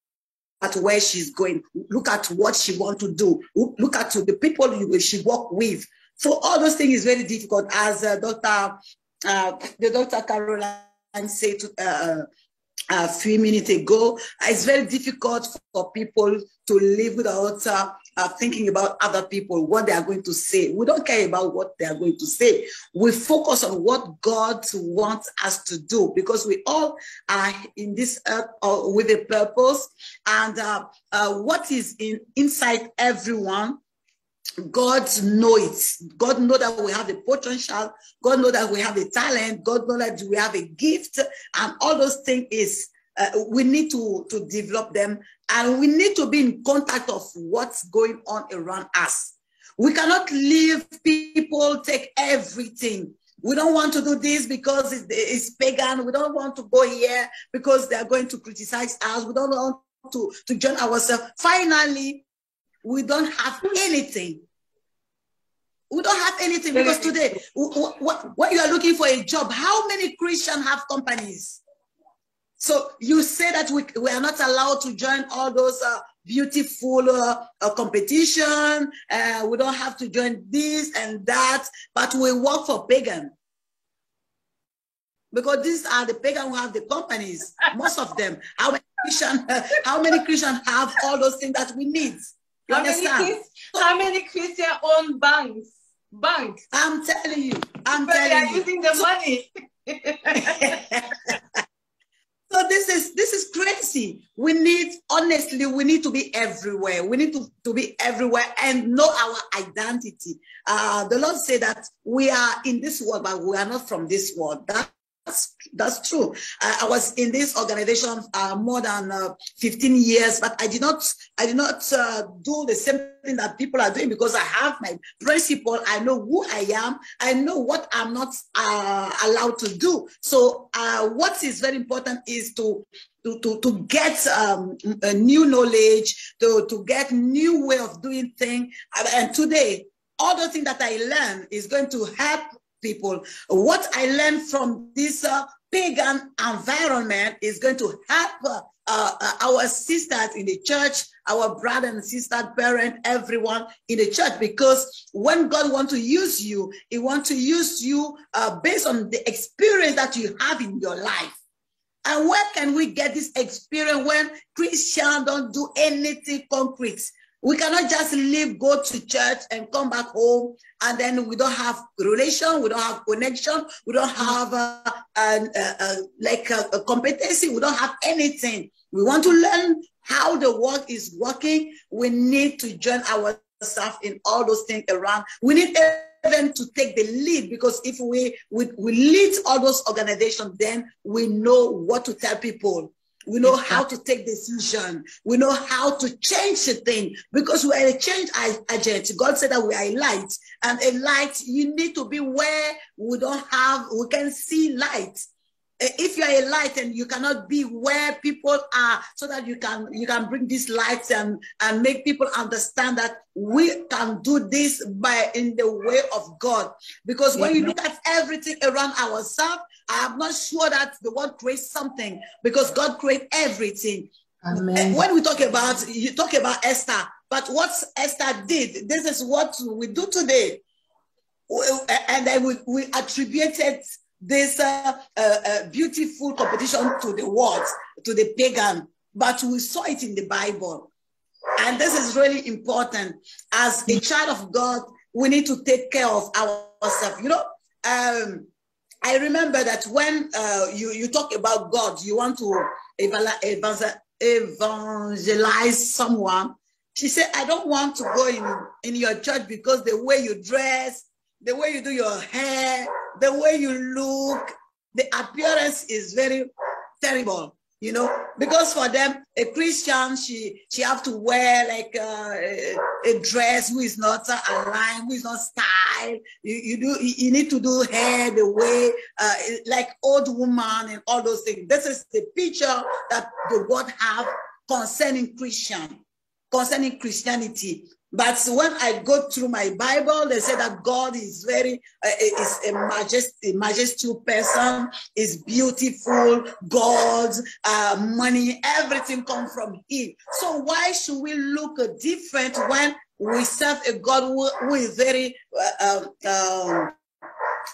at where she's going. Look at what she want to do. Look at the people you, she work with. So all those things is very difficult. As uh, Dr uh, the Dr. Caroline said to, uh, a few minutes ago, it's very difficult for people to live without uh, uh, thinking about other people, what they are going to say. We don't care about what they are going to say. We focus on what God wants us to do because we all are in this earth uh, with a purpose. And uh, uh, what is in inside everyone God know it. God know that we have the potential. God know that we have the talent. God know that we have a gift, and all those things is uh, we need to to develop them, and we need to be in contact of what's going on around us. We cannot leave people take everything. We don't want to do this because it's, it's pagan. We don't want to go here because they are going to criticize us. We don't want to, to join ourselves. Finally, we don't have anything. We don't have anything because today, when you are looking for a job, how many Christians have companies? So you say that we, we are not allowed to join all those uh, beautiful uh, uh, competition. Uh, we don't have to join this and that, but we work for pagan. Because these are the pagan who have the companies, most of them. How many Christian, how many Christians have all those things that we need? You how understand? Many, how many Christians own banks? Banks. I'm telling you. I'm but telling they are you. using the money. so this is this is crazy. We need honestly, we need to be everywhere. We need to, to be everywhere and know our identity. Uh, the Lord said that we are in this world, but we are not from this world. That that's, that's true. I, I, was in this organization uh, more than uh, 15 years, but I did not, I did not uh, do the same thing that people are doing because I have my principle. I know who I am. I know what I'm not uh, allowed to do. So uh, what is very important is to to, to, to get um, a new knowledge, to, to get new way of doing things. And today, all the things that I learned is going to help people. What I learned from this uh, pagan environment is going to help uh, uh, our sisters in the church, our brother and sister, parent, everyone in the church. Because when God wants to use you, He wants to use you uh, based on the experience that you have in your life. And where can we get this experience when Christians don't do anything concrete? We cannot just leave, go to church and come back home, and then we don't have relation, we don't have connection, we don't have uh, uh, uh, like a, a competency, we don't have anything. We want to learn how the work is working. We need to join ourselves in all those things around. We need even to take the lead because if we, we, we lead all those organizations, then we know what to tell people. We know how to take decision. We know how to change the thing because we are a change agent. God said that we are a light, and a light you need to be where we don't have. We can see light. Eh, if you are a light and you cannot be where people are so that you can you can bring these lights and and make people understand that we can do this by in the way of god because when you look at everything around ourselves i'm not sure that the world creates something because god created everything Amen. Eh, when we talk about you talk about esther but what esther did this is what we do today and then we, we attributed this uh, uh, uh, beautiful competition to the world, to the pagan, but we saw it in the Bible. And this is really important. As a child of God, we need to take care of ourselves. You know, um, I remember that when uh, you, you talk about God, you want to evangelize someone. She said, I don't want to go in, in your church because the way you dress, the way you do your hair, the way you look, the appearance is very terrible, you know, because for them, a Christian, she she have to wear like uh, a, dress who is not aligned, who is not styled. You, you do you need to do hair the way uh, like old woman and all those things. This is the picture that the world have concerning Christian, concerning Christianity. But when I go through my Bible, they say that God is very, uh, is a majesty, majestic person, is beautiful, God, uh, money, everything come from him. So why should we look different when we serve a God who, who is very uh, um, um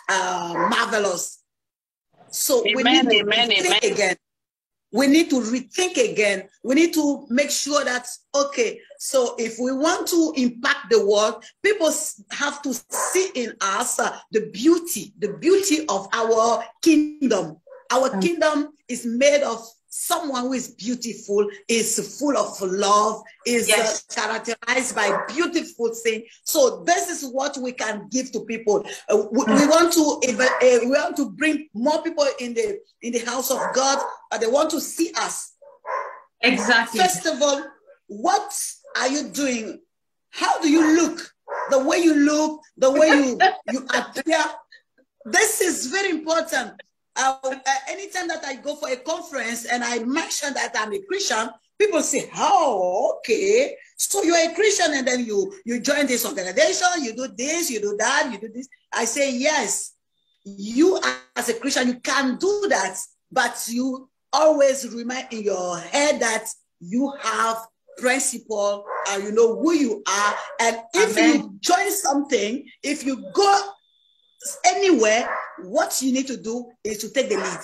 uh, marvelous? So amen, we need to amen, think amen. again we need to rethink again. We need to make sure that, okay, so if we want to impact the world, people have to see in us uh, the beauty, the beauty of our kingdom. Our mm. kingdom is made of someone who is beautiful, is full of love, is uh, yes. uh, characterized by beautiful things. So this is what we can give to people. Uh, we, we, want to uh, we want to bring more people in the in the house of God. Uh, they want to see us. Exactly. First of all, what are you doing? How do you look? The way you look, the way you you appear. This is very important uh, anytime that I go for a conference and I mention that I'm a Christian, people say, "Oh, okay, so you're a Christian, and then you you join this organization, you do this, you do that, you do this." I say, "Yes, you as a Christian, you can do that, but you always remind in your head that you have principle and you know who you are, and if Amen. you join something, if you go anywhere, what you need to do is to take the lead.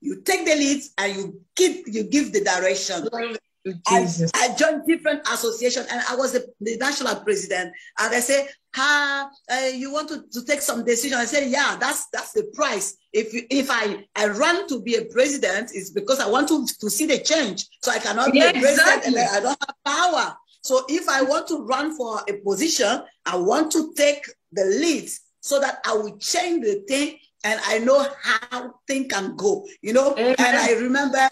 You take the lead and you keep you give the direction. I, I, joined different associations and I was the, the national president. And they say, "Ha, uh, you want to, to take some decision?" I said, "Yeah, that's that's the price. If you, if I I run to be a president, it's because I want to, to see the change. So I cannot be yeah, a president exactly. and I don't have power. So if I want to run for a position, I want to take the lead so that I will change the thing and I know how things can go, you know. Amen. And I remember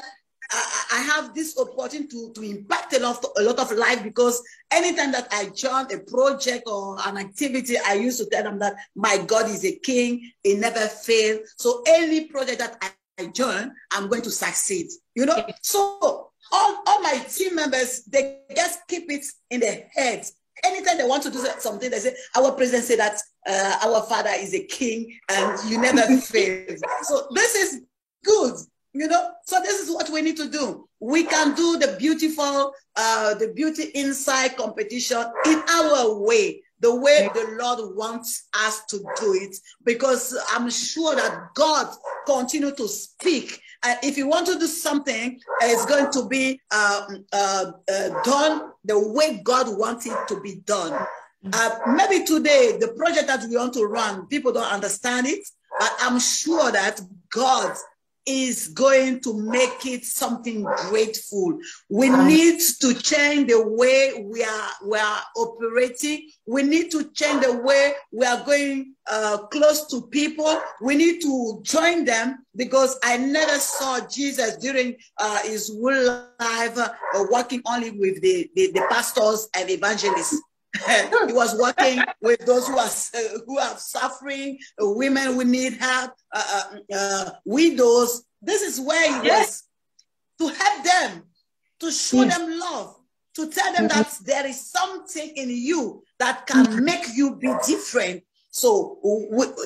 I, I, have this opportunity to, to impact a lot, a lot of life because anytime that I join a project or an activity, I used to tell them that my God is a king, he never fails. So any project that I, I join, I'm going to succeed, you know. So all, all my team members, they just keep it in their head. anytime they want to do something, they say, Our president said that uh, our father is a king and you never fail. So this is good, you know. So this is what we need to do. We can do the beautiful, uh, the beauty inside competition in our way the way the Lord wants us to do it, because I'm sure that God continue to speak. And if you want to do something, it's going to be uh, uh, uh, done the way God wants it to be done. Uh, maybe today, the project that we want to run, people don't understand it, but I'm sure that God is going to make it something grateful. We need to change the way we are we are operating. We need to change the way we are going uh, close to people. We need to join them because I never saw Jesus during uh, his whole life uh, working only with the, the, the pastors and evangelists. He was working with those who are who are suffering, women who need help, uh, uh, uh, widows. This is where he yes. was to help them, to show yes. them love, to tell them that there is something in you that can mm-hmm. make you be different. So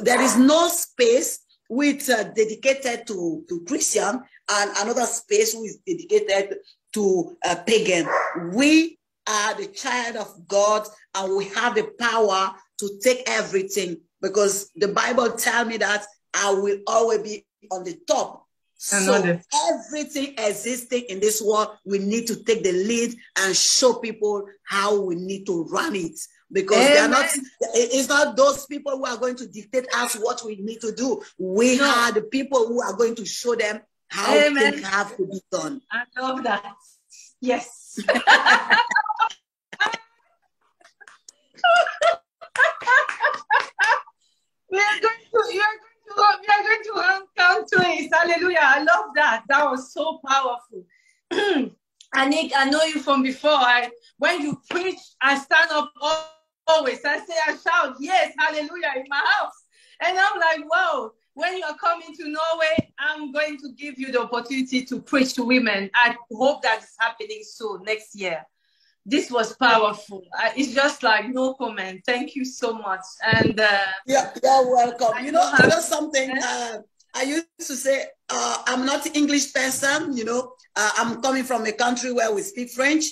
there is no space which uh, dedicated to, to Christian and another space which is dedicated to uh, pagan. We are the child of God and we have the power to take everything because the Bible tell me that I will always be on the top. So everything existing in this world, we need to take the lead and show people how we need to run it. Because they are not, it's not those people who are going to dictate us what we need to do. We no. are the people who are going to show them how Amen. things have to be done. I love that. Yes. we are going to, we are going to, countries. Hallelujah. I love that. That was so powerful. Annick, I know you from before. I, when you preach, I stand up always. I say, I shout, yes, hallelujah, in my house. And I'm like, wow, when you are coming to Norway, I'm going to give you the opportunity to preach to women. I hope that's happening soon next year this was powerful. Uh, it's just like no comment. Thank you so much. And uh, yeah, you're welcome. You know, I know something. Uh, I used to say uh, I'm not English person. You know, uh, I'm coming from a country where we speak French,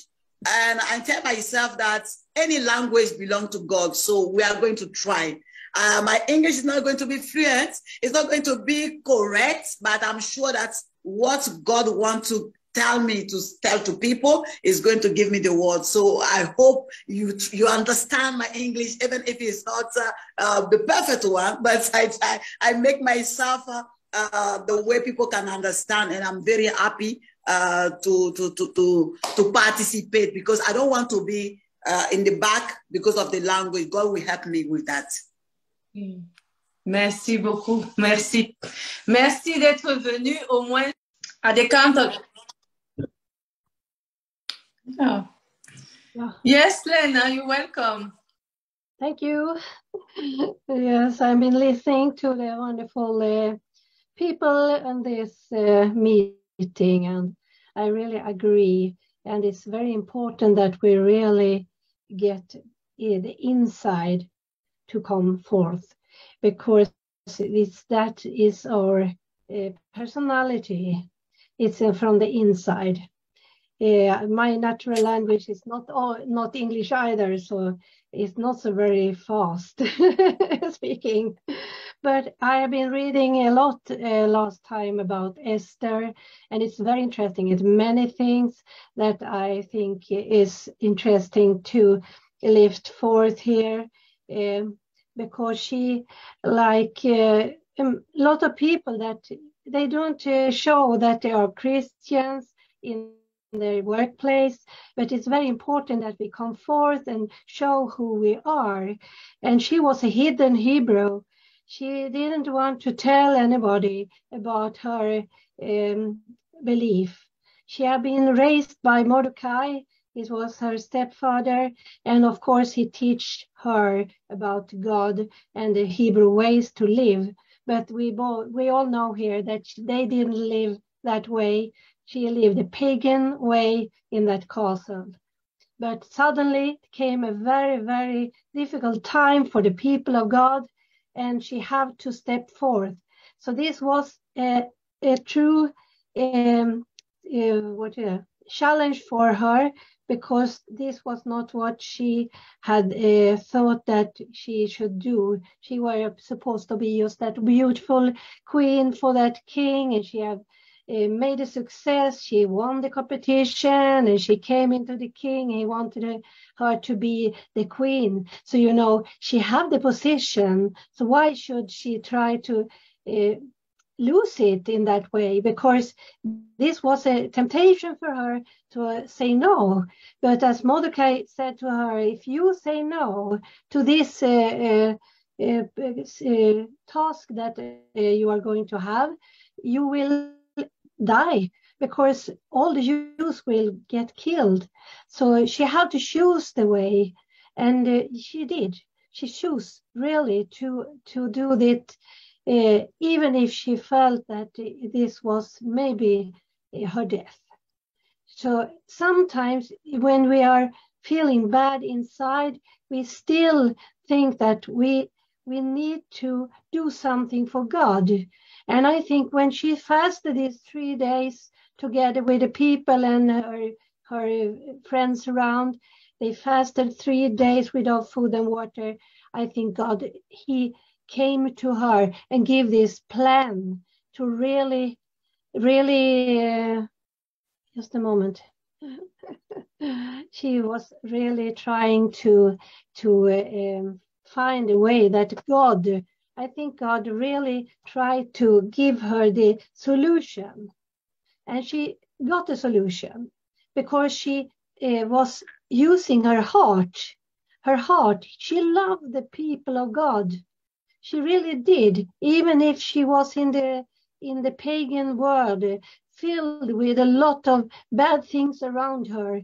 and I tell myself that any language belongs to God. So we are going to try. Uh, my English is not going to be fluent. It's not going to be correct, but I'm sure that what God wants to tell me to tell to people is going to give me the word. So I hope you you understand my English, even if it's not uh, uh, the perfect one. But I I, I make myself uh, uh the way people can understand, and I'm very happy uh, to, to to to to participate because I don't want to be uh, in the back because of the language. God will help me with that. Hmm. Merci beaucoup. Merci. Merci d'être venu au moins à des cantos. Yeah. Yes, Lena, you're welcome. Thank you. yes, I've been listening to the wonderful uh, people in this uh, meeting, and I really agree. And it's very important that we really get the inside to come forth because it's that is our uh, personality. It's uh, from the inside uh, my natural language is not all, not English either, so it's not so very fast speaking. But I have been reading a lot uh, last time about Esther, and it's very interesting. It's many things that I think is interesting to lift forth here, um, because she, like uh, a lot of people, that they don't uh, show that they are Christians in their workplace, but it's very important that we come forth and show who we are. And she was a hidden Hebrew. She didn't want to tell anybody about her um, belief. She had been raised by Mordecai. It was her stepfather. And of course, he taught her about God and the Hebrew ways to live. But we, both, we all know here that they didn't live that way. She lived a pagan way in that castle. But suddenly came a very, very difficult time for the people of God, and she had to step forth. So this was a, a true um, uh, what uh, challenge for her because this was not what she had uh, thought that she should do. She was supposed to be just that beautiful queen for that king, and she had made a success. She won the competition and she came into the king. He wanted her to be the queen. So, you know, she had the position. So why should she try to uh, lose it in that way because this was a temptation for her to uh, say no. But as Mordecai said to her, if you say no to this uh, uh, task that you are going to have, you will die because all the Jews will get killed. So she had to choose the way, and she did. She chose really to to do it uh, even if she felt that this was maybe her death. So sometimes when we are feeling bad inside, we still think that we we need to do something for God. And I think when she fasted these three days together with the people and her, her friends around, they fasted three days without food and water. I think God, He came to her and gave this plan to really, really, uh, just a moment. she was really trying to to uh, um, find a way that God, I think God really tried to give her the solution, and she got the solution because she uh, was using her heart. Her heart, she loved the people of God she really did, even if she was in the in the pagan world, filled with a lot of bad things around her.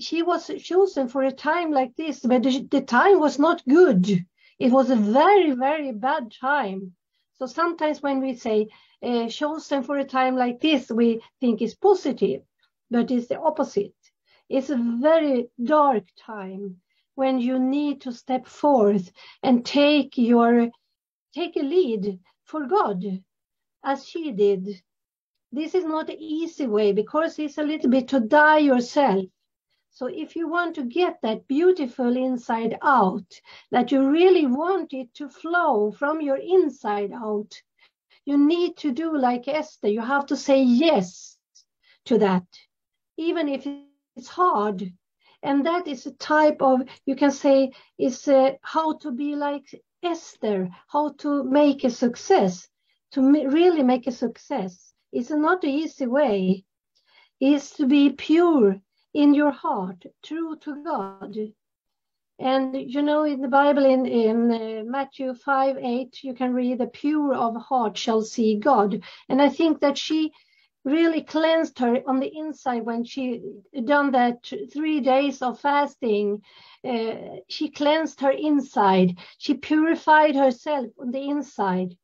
She was chosen for a time like this, but the, the time was not good. It was a very, very bad time. So sometimes when we say uh, chosen for a time like this, we think it's positive, but it's the opposite. It's a very dark time when you need to step forth and take your take a lead for God as she did. This is not an easy way because it's a little bit to die yourself. So if you want to get that beautiful inside out, that you really want it to flow from your inside out, you need to do like Esther. You have to say yes to that, even if it's hard. And that is a type of, you can say, is uh, how to be like Esther, how to make a success, to really make a success. It's not an easy way. Is to be pure in your heart, true to God. And you know, in the Bible, in, in uh, Matthew 5 8, you can read, The pure of heart shall see God. And I think that she really cleansed her on the inside when she done that three days of fasting. Uh, she cleansed her inside. She purified herself on the inside.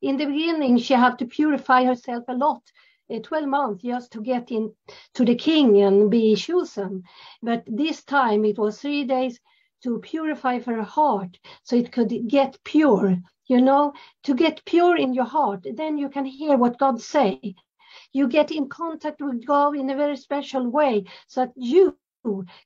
In the beginning, she had to purify herself a lot. Uh, 12 months just to get in to the king and be chosen. But this time it was three days to purify her heart so it could get pure. You know, to get pure in your heart, then you can hear what God say you get in contact with God in a very special way so that you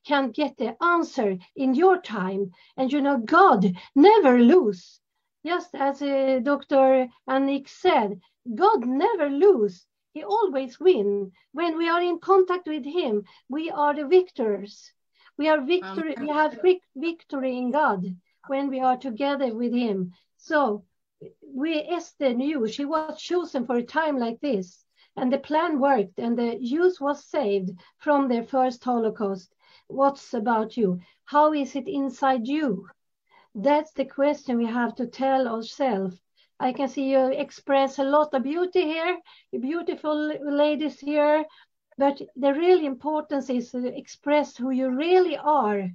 can get the answer in your time. And you know, God never lose. Just as uh, Dr. Annick said, God never lose. He always win. When we are in contact with him, we are the victors. We are victory. Um, we have victory in God when we are together with him. So we Esther knew she was chosen for a time like this. And the plan worked, and the Jews was saved from their first Holocaust. What's about you? How is it inside you? That's the question we have to tell ourselves. I can see you express a lot of beauty here, beautiful ladies here, but the real importance is to express who you really are.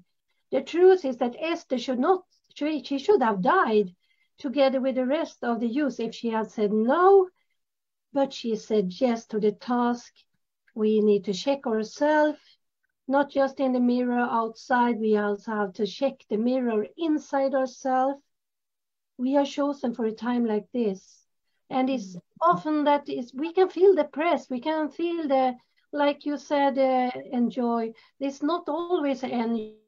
The truth is that Esther should not, she, she should have died together with the rest of the youth if she had said no but she said yes to the task. We need to check ourselves, not just in the mirror outside, we also have to check the mirror inside ourselves. We are chosen for a time like this. And it's often that is we can feel depressed, we can feel the, like you said, uh, enjoy. It's not always enjoy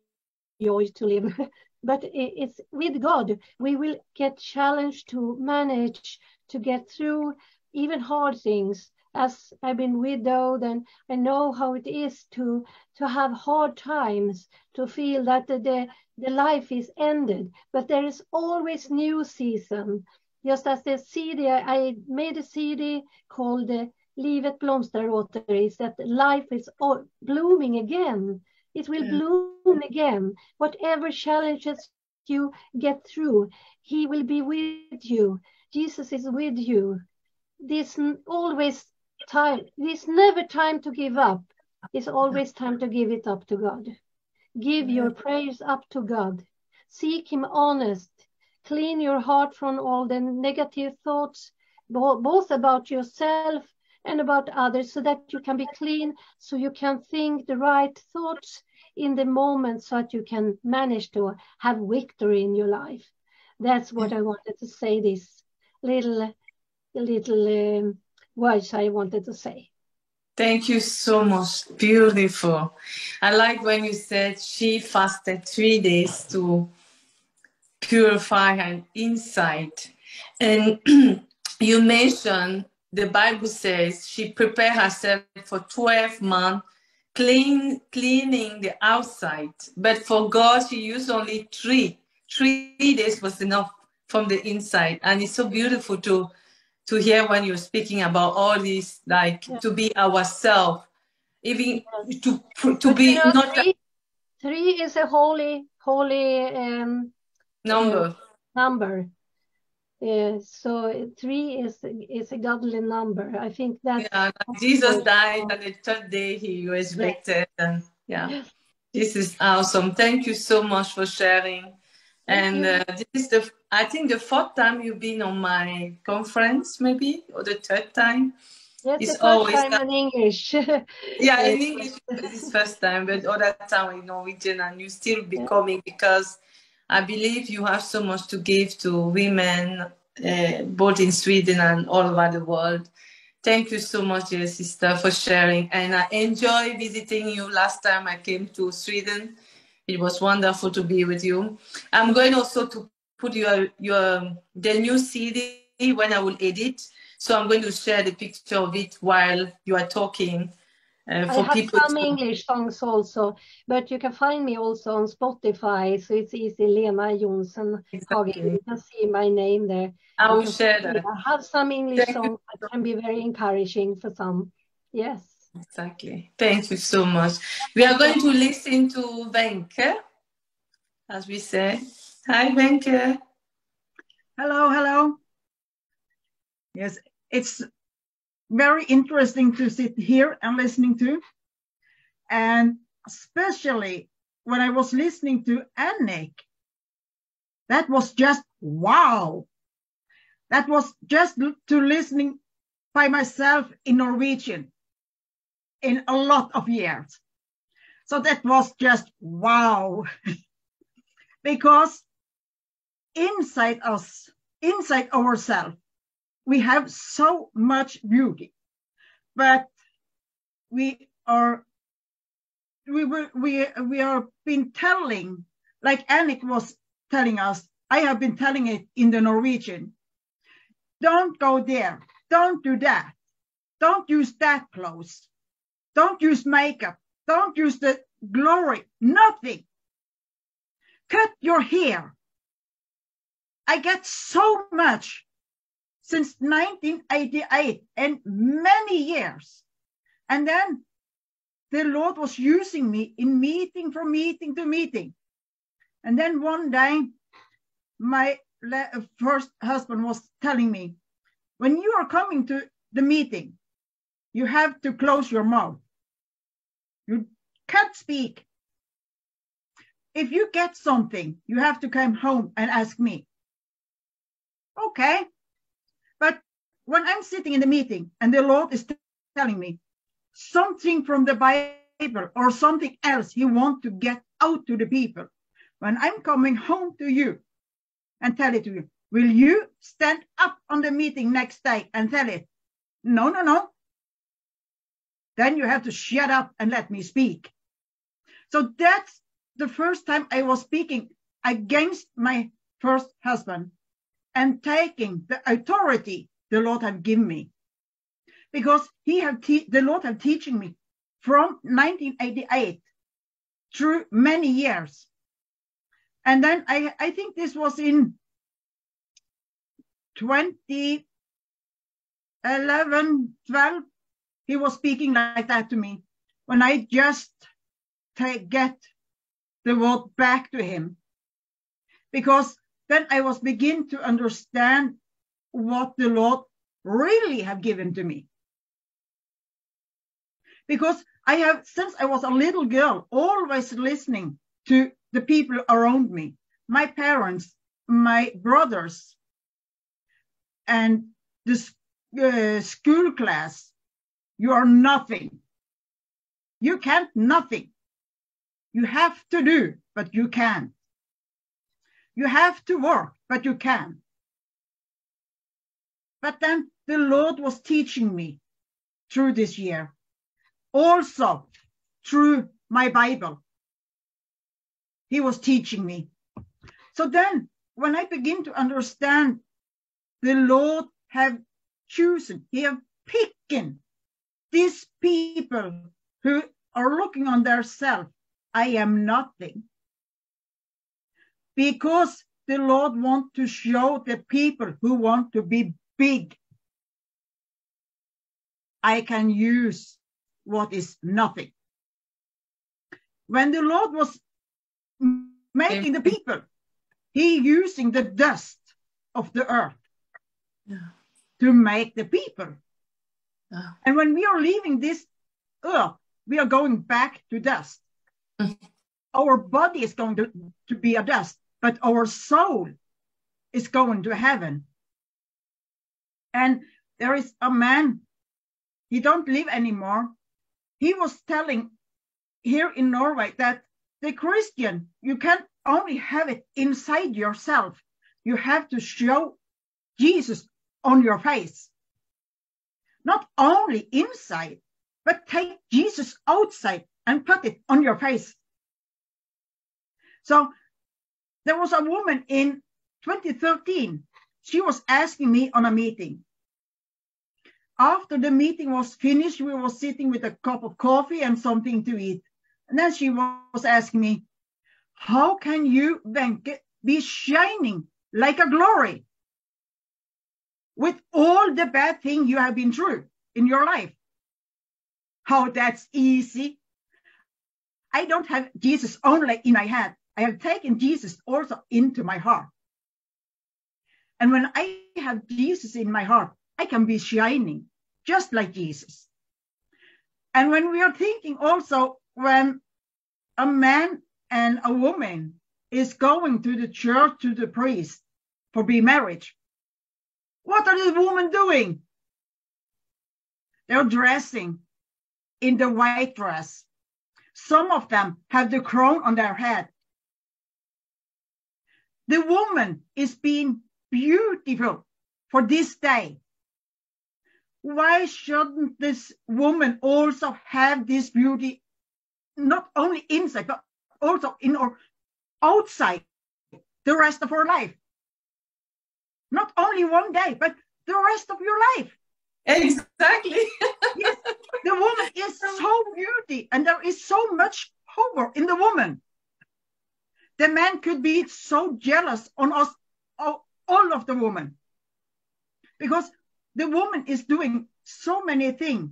to live, but it's with God. We will get challenged to manage to get through even hard things as I've been widowed and I know how it is to to have hard times, to feel that the, the, the life is ended. But there is always new season. just as the CD, I made a CD called uh, Livet blomstrar åter, is that life is all, blooming again. It will Yeah. bloom again. Whatever challenges you get through, He will be with you. Jesus is with you. This always time. There's never time to give up. It's always time to give it up to God. Give your prayers up to God. Seek Him honest. Clean your heart from all the negative thoughts, bo- both about yourself and about others, so that you can be clean, so you can think the right thoughts in the moment, so that you can manage to have victory in your life. That's what I wanted to say. This little, little um, words I wanted to say. Thank you so much. Beautiful. I like when you said she fasted three days to purify her inside. And you mentioned the Bible says she prepared herself for 12 months, clean, cleaning the outside. But for God, she used only three. Three days was enough from the inside. And it's so beautiful to to hear when you're speaking about all this, like Yeah. to be ourselves, even to to But be you know, not three, three is a holy, holy um, number. number. Yeah, so three is is a godly number. I think that Yeah, Jesus died, and the third day he resurrected, and yeah, Yes. this is awesome. Thank you so much for sharing. And uh, this is the I think the fourth time you've been on my conference, maybe, or the third time. Yes, It's always time that- in English. Yeah, in English this first time, but other time in Norwegian, and you still be Yeah. coming because I believe you have so much to give to women, uh, both in Sweden and all over the world. Thank you so much, dear sister, for sharing. And I enjoy visiting you. Last time I came to Sweden, it was wonderful to be with you. I'm going also to put your your the new CD when I will edit. So I'm going to share the picture of it while you are talking uh, I for have people. some to- English songs also, but you can find me also on Spotify, so it's easy. Lena Jonsson. Exactly. You can see my name there. I will share that. I have some English Thank songs that can be very encouraging for some. Yes. Exactly. Thank you so much. We are going to listen to Wenke, as we say. Hi, Wenke. Hello, hello. Yes, it's very interesting to sit here and listening to. And especially when I was listening to Annick, that was just wow. That was just to listening by myself in Norwegian in a lot of years. So that was just wow. because inside us, inside ourselves, we have so much beauty, but we are we were we we are been telling like Annick was telling us. I have been telling it in the Norwegian. Don't go there. Don't do that. Don't use that clothes. Don't use makeup. Don't use the glory. Nothing. Cut your hair. I get so much since 1988 and many years. And then the Lord was using me in meeting from meeting to meeting. And then one day, my uh, first husband was telling me, when you are coming to the meeting, you have to close your mouth. You can't speak. If you get something, you have to come home and ask me. Okay. But when I'm sitting in the meeting and the Lord is telling me something from the Bible or something else he wants to get out to the people, when I'm coming home to you and tell it to you, will you stand up on the meeting next day and tell it? No, no, no. Then you have to shut up and let me speak. So that's the first time I was speaking against my first husband and taking the authority the Lord had given me. Because he had te- the Lord had teaching me from 1988 through many years. And then I, I think this was in 2011, 12, he was speaking like that to me. When I just take, get the word back to him. Because then I was begin to understand what the Lord really have given to me. Because I have, since I was a little girl, always listening to the people around me, my parents, my brothers, and the uh, school class. You are nothing. You can't nothing. You have to do, but you can't. You have to work, but you can. But then the Lord was teaching me through this year, also through my Bible. He was teaching me. So then, when I begin to understand the Lord have chosen, He have picked these people who are looking on their self. I am nothing. Because the Lord want to show the people who want to be big. I can use what is nothing. When the Lord was making the people, he using the dust of the earth Yeah. to make the people. Yeah. And when we are leaving this earth, we are going back to dust. Mm. Our body is going to, to be a dust, but our soul is going to heaven. And there is a man, he don't live anymore. He was telling here in Norway that the Christian, you can't only have it inside yourself. You have to show Jesus on your face. Not only inside, but take Jesus outside and put it on your face. So there was a woman in 2013. She was asking me on a meeting. After the meeting was finished, we were sitting with a cup of coffee and something to eat. And then she was asking me, how can you, Wenche, be shining like a glory with all the bad thing you have been through in your life? How that's easy. I don't have Jesus only in my head. I have taken Jesus also into my heart. And when I have Jesus in my heart, I can be shining just like Jesus. And when we are thinking also, when a man and a woman is going to the church to the priest for be married, what are the women doing? They're dressing in the white dress. Some of them have the crown on their head. The woman is being beautiful for this day. Why shouldn't this woman also have this beauty, not only inside, but also in or outside the rest of her life? Not only one day, but the rest of your life. Exactly. Yes, the woman is so beauty, and there is so much power in the woman. The man could be so jealous on us, all all of the women, because the woman is doing so many things.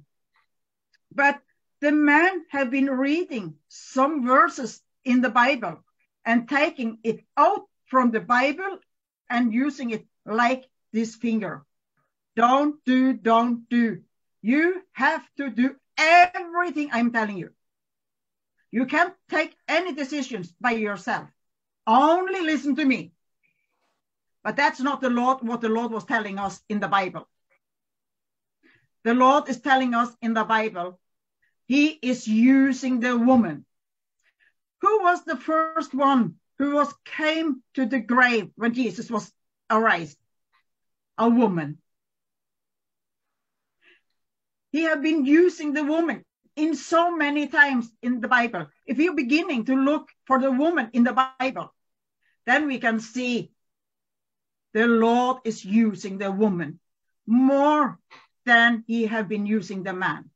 But the man have been reading some verses in the Bible and taking it out from the Bible and using it like this finger. Don't do, don't do. You have to do everything I'm telling you. You can't take any decisions by yourself. Only listen to me. But that's not the Lord, what the Lord was telling us in the Bible. The Lord is telling us in the Bible, He is using the woman. Who was the first one who was came to the grave when Jesus was arrested? A woman. He have been using the woman in so many times in the Bible. If you're beginning to look for the woman in the Bible, then we can see the Lord is using the woman more than he have been using the man.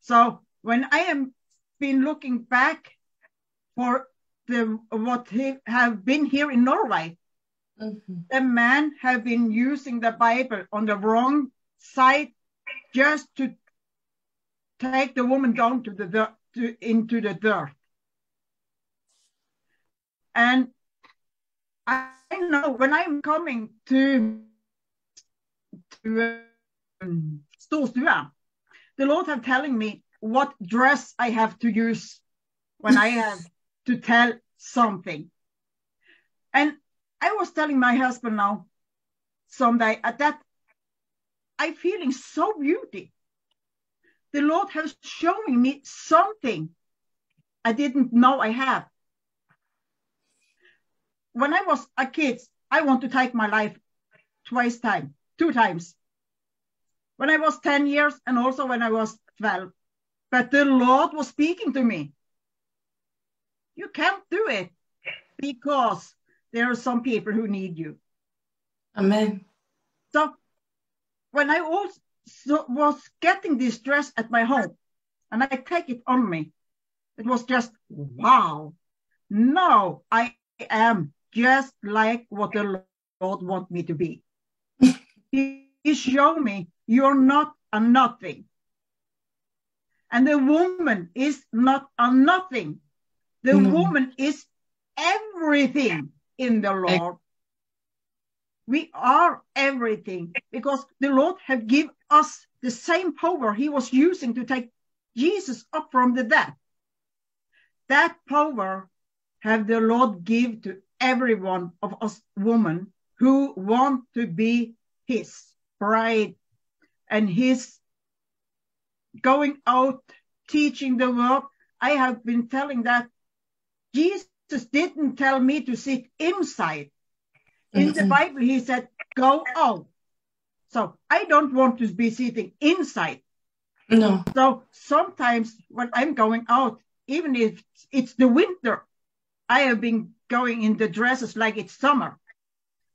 So when I am been looking back for the what he have been here in Norway, Mm-hmm. The man have been using the Bible on the wrong side just to take the woman down to the dirt, to, into the dirt. And I know when I'm coming to to um, Storstua, the Lord have telling me what dress I have to use when I have to tell something. And I was telling my husband now someday at that I feeling so beauty. The Lord has showing me something I didn't know I have. When I was a kid, I want to take my life twice time, two times. When I was 10 years and also when I was 12. But the Lord was speaking to me. You can't do it because there are some people who need you. Amen. So when I also was getting this dress at my home and I take it on me, it was just wow. No, I am just like what the Lord want me to be. he, he showed me you're not a nothing. And the woman is not a nothing. The mm. woman is everything in the Lord. We are everything because the Lord have given us the same power he was using to take Jesus up from the dead. That power have the Lord give to every one of us women who want to be his bride and his going out teaching the world. I have been telling that Jesus didn't tell me to sit inside. In mm-hmm. the Bible, he said, go out. So I don't want to be sitting inside. No. So sometimes when I'm going out, even if it's the winter, I have been going in the dresses like it's summer.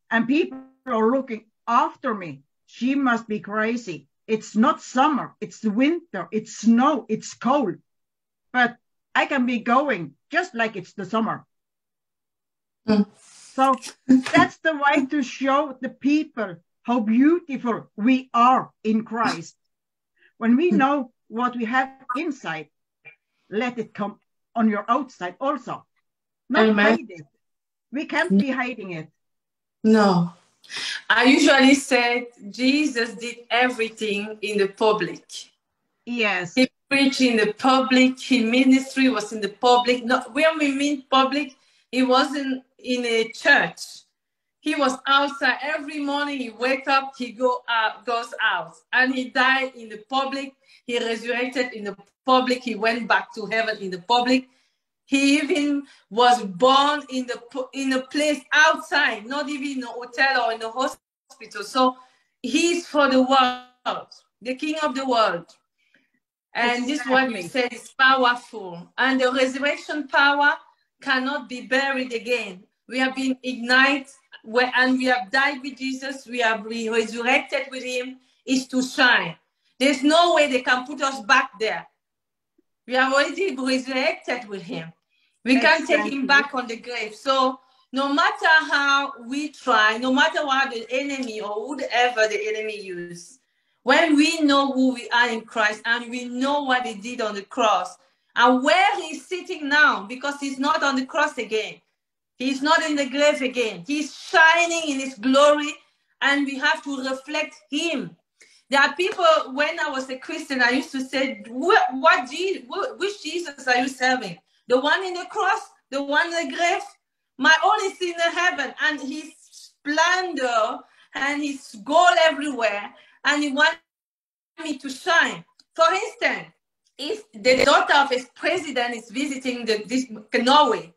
And people are looking after me. She must be crazy. It's not summer, it's winter, it's snow, it's cold. But I can be going just like it's the summer. Mm. So that's the way to show the people how beautiful we are in Christ. When we mm. know what we have inside, let it come on your outside also. Not Amen. hide it. We can't be hiding it. No. I usually said Jesus did everything in the public. Yes. He preached in the public, his ministry was in the public. Not, when we mean public, he wasn't in a church. He was outside every morning. He wake up, he go out, goes out, and he died in the public. He resurrected in the public. He went back to heaven in the public. He even was born in the in a place outside, not even in a hotel or in a hospital. So he's for the world, the king of the world. And exactly. this what we said is powerful. And the resurrection power cannot be buried again. We have been ignited and we have died with Jesus. We have been resurrected with him is to shine. There's no way they can put us back there. We have already resurrected with him. We can't take him back on the grave. So no matter how we try, no matter what the enemy or whatever the enemy use, when we know who we are in Christ and we know what he did on the cross and where he's sitting now, because he's not on the cross again, he's not in the grave again, he's shining in his glory, and we have to reflect him. There are people, when I was a Christian, I used to say, what, Jesus, which Jesus are you serving? the one in the cross, the one in the grave. My own is in the heaven, and his splendor and his goal everywhere, and he wants me to shine. For instance, if the daughter of a president is visiting the, this, Norway,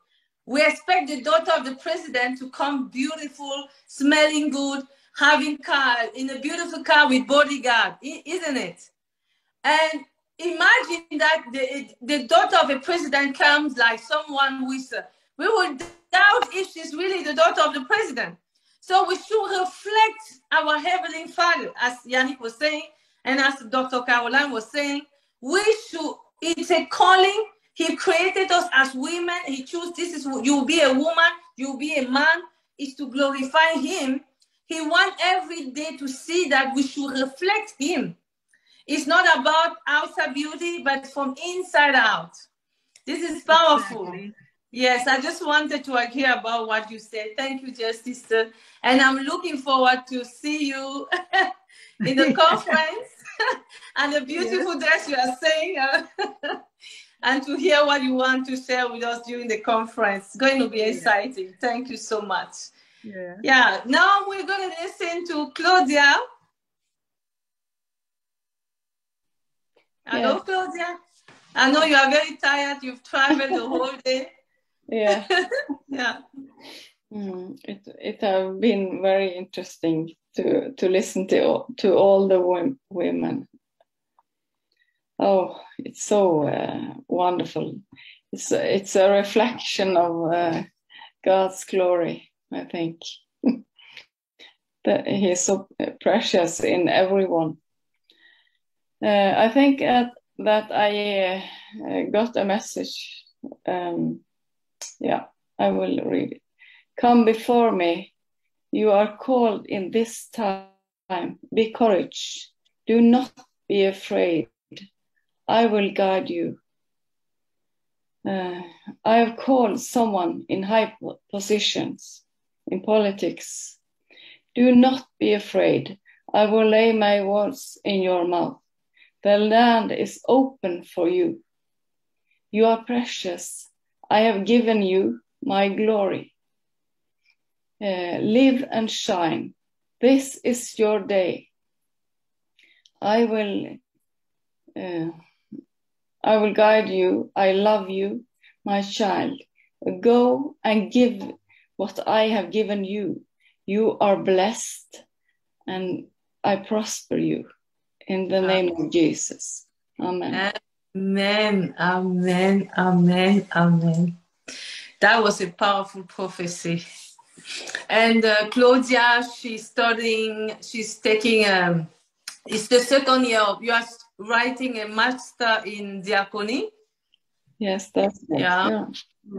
we expect the daughter of the president to come beautiful, smelling good, having car in a beautiful car with bodyguard, isn't it? And imagine that the, the daughter of a president comes like someone is, uh, we would doubt if she's really the daughter of the president. So we should reflect our Heavenly Father, as Yannick was saying, and as Dr. Caroline was saying, we should, it's a calling. He created us as women. He chose this is, you'll be a woman, you'll be a man. is to glorify Him. He wants every day to see that we should reflect Him. It's not about outside beauty, but from inside out. This is powerful. Exactly. Yes, I just wanted to hear about what you said. Thank you, dear sister. And I'm looking forward to see you in the conference and the beautiful yes. dress you are saying. Uh, and to hear what you want to share with us during the conference. It's going to be exciting. Thank you so much. Yeah. Yeah. Now we're going to listen to Claudia. Hello, yes. Claudia. I know you are very tired. You've traveled the whole day. Yeah. yeah. Mm, it it has been very interesting to to listen to to all the women Oh, it's so uh, wonderful. It's it's a reflection of uh, God's glory, I think. that He is so precious in everyone. Uh, I think that that I uh, got a message. Um, yeah, I will read it. Come before me. You are called in this time. Be courage. Do not be afraid. I will guide you. Uh, I have called someone in high positions in politics. Do not be afraid. I will lay my words in your mouth. The land is open for you. You are precious. I have given you my glory. Uh, live and shine. This is your day. I will. Uh, I will guide you. I love you, my child. Go and give what I have given you. You are blessed, and I prosper you. In the name of Jesus. Amen. Amen. Amen. Amen. Amen. Amen. That was a powerful prophecy. And uh, Claudia, she's studying, she's taking, um, it's the second year of, you are writing a master in diacony. Yes, that's yeah. yeah.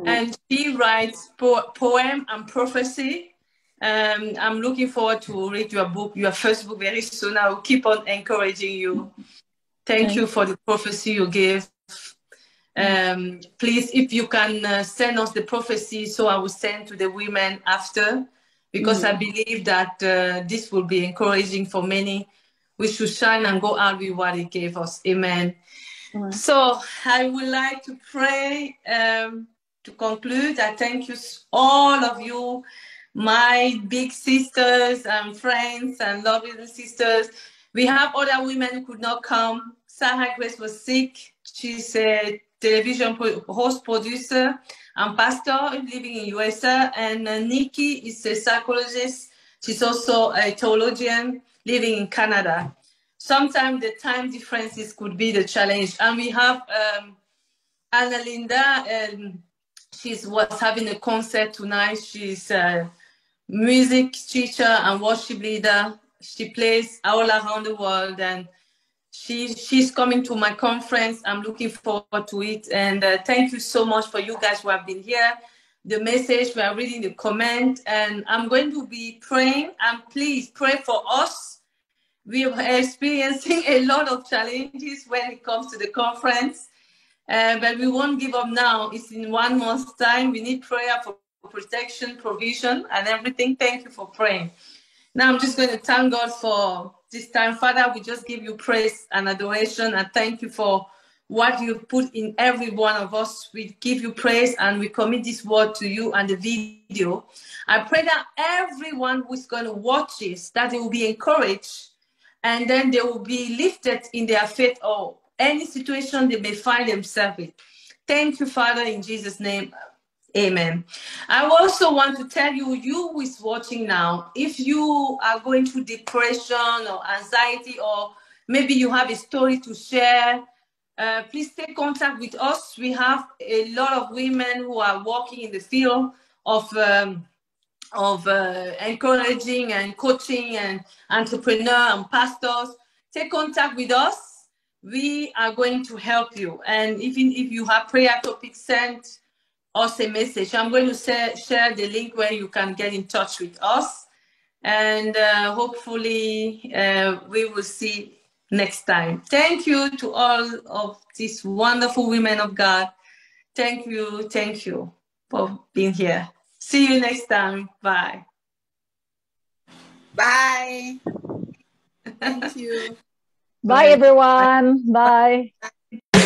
And she writes po- poem and prophecy. Um, I'm looking forward to read your book, your first book, very soon. I will keep on encouraging you. Thank, you for the prophecy you gave. Um, please, if you can uh, send us the prophecy, so I will send to the women after, because mm. I believe that uh, this will be encouraging for many we should shine and go out with what He gave us. Amen. Mm. So I would like to pray um, to conclude. I thank you, all of you, my big sisters and friends and loving sisters. We have other women who could not come. Sarah Grace was sick. She's a television host producer and pastor living in USA. And uh, Nikki is a psychologist. She's also a theologian living in Canada. Sometimes the time differences could be the challenge. And we have um, Anna Linda, and she's was having a concert tonight. She's a music teacher and worship leader. She plays all around the world, and she she's coming to my conference. I'm looking forward to it. And uh, thank you so much for you guys who have been here the message, we are reading the comment, and I'm going to be praying. And please pray for us. We are experiencing a lot of challenges when it comes to the conference, uh, but we won't give up now. It's in one month's time. We need prayer for protection, provision, and everything. Thank you for praying. Now I'm just going to thank God for this time. Father, we just give you praise and adoration and thank you for what you put in every one of us. We give you praise and we commit this word to you and the video. I pray that everyone who's going to watch this, that they will be encouraged and then they will be lifted in their faith or any situation they may find themselves in. Thank you, Father, in Jesus' name. Amen. I also want to tell you, you who is watching now, if you are going through depression or anxiety, or maybe you have a story to share, uh, please take contact with us. We have a lot of women who are working in the field of um, of uh, encouraging and coaching and entrepreneur and pastors. Take contact with us. We are going to help you. And even if you have prayer topics sent us a message. I'm going to share, share the link where you can get in touch with us. And uh, hopefully, uh, we will see next time. Thank you to all of these wonderful women of God. Thank you. Thank you for being here. See you next time. Bye. Bye. Thank you. Bye, everyone. Bye. Bye.